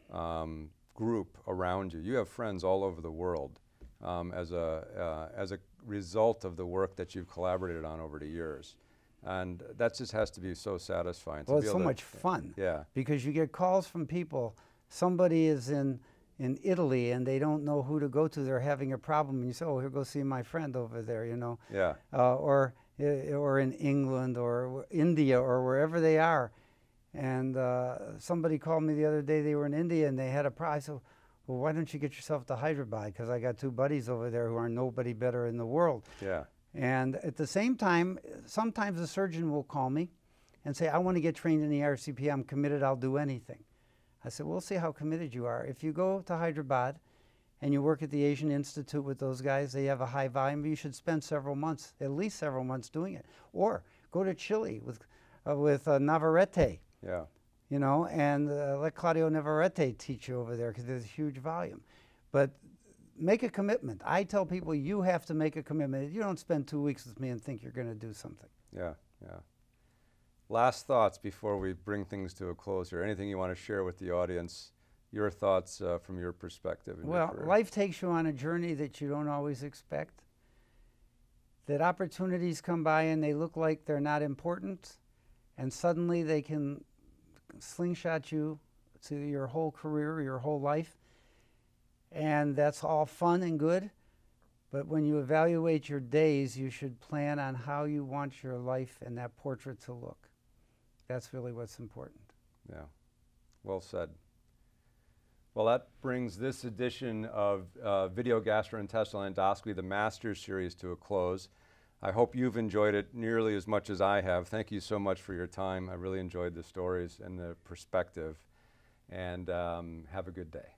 [SPEAKER 1] um, group around you. You have friends all over the world um, as a uh, as a result of the work that you've collaborated on over the years, and that just has to be so satisfying. to
[SPEAKER 2] well, it's so
[SPEAKER 1] to-
[SPEAKER 2] much fun
[SPEAKER 1] Yeah,
[SPEAKER 2] because you get calls from people. Somebody is in in Italy and they don't know who to go to. They're having a problem, and you say, "Oh, here, go see my friend over there," you know,
[SPEAKER 1] yeah,
[SPEAKER 2] uh, or uh, or in England or India or wherever they are. And uh, somebody called me the other day. They were in India and they had a problem. "Well, why don't you get yourself to Hyderabad? Because I got two buddies over there who are nobody better in the world."
[SPEAKER 1] yeah,
[SPEAKER 2] And at the same time, sometimes a surgeon will call me and say, I want to get trained in the RCP. I'm committed. I'll do anything. I said, We'll see how committed you are. If you go to Hyderabad and you work at the Asian Institute with those guys, they have a high volume. You should spend several months, at least several months, doing it. Or go to Chile with, uh, with uh, Navarrete,
[SPEAKER 1] yeah,
[SPEAKER 2] you know, and uh, let Claudio Navarrete teach you over there because there's a huge volume. But make a commitment. I tell people you have to make a commitment. You don't spend two weeks with me and think you're going to do something.
[SPEAKER 1] Yeah, yeah. Last thoughts before we bring things to a close here. Anything you want to share with the audience? Your thoughts uh, from your perspective. in your
[SPEAKER 2] Well, life takes you on a journey that you don't always expect. That opportunities come by and they look like they're not important, and suddenly they can slingshot you to your whole career, your whole life. And that's all fun and good. But when you evaluate your days, you should plan on how you want your life and that portrait to look. That's really what's important.
[SPEAKER 1] Yeah, Well said. Well, that brings this edition of uh, Video Gastrointestinal Endoscopy, the Masters Series, to a close. I hope you've enjoyed it nearly as much as I have. Thank you so much for your time. I really enjoyed the stories and the perspective. And um, have a good day.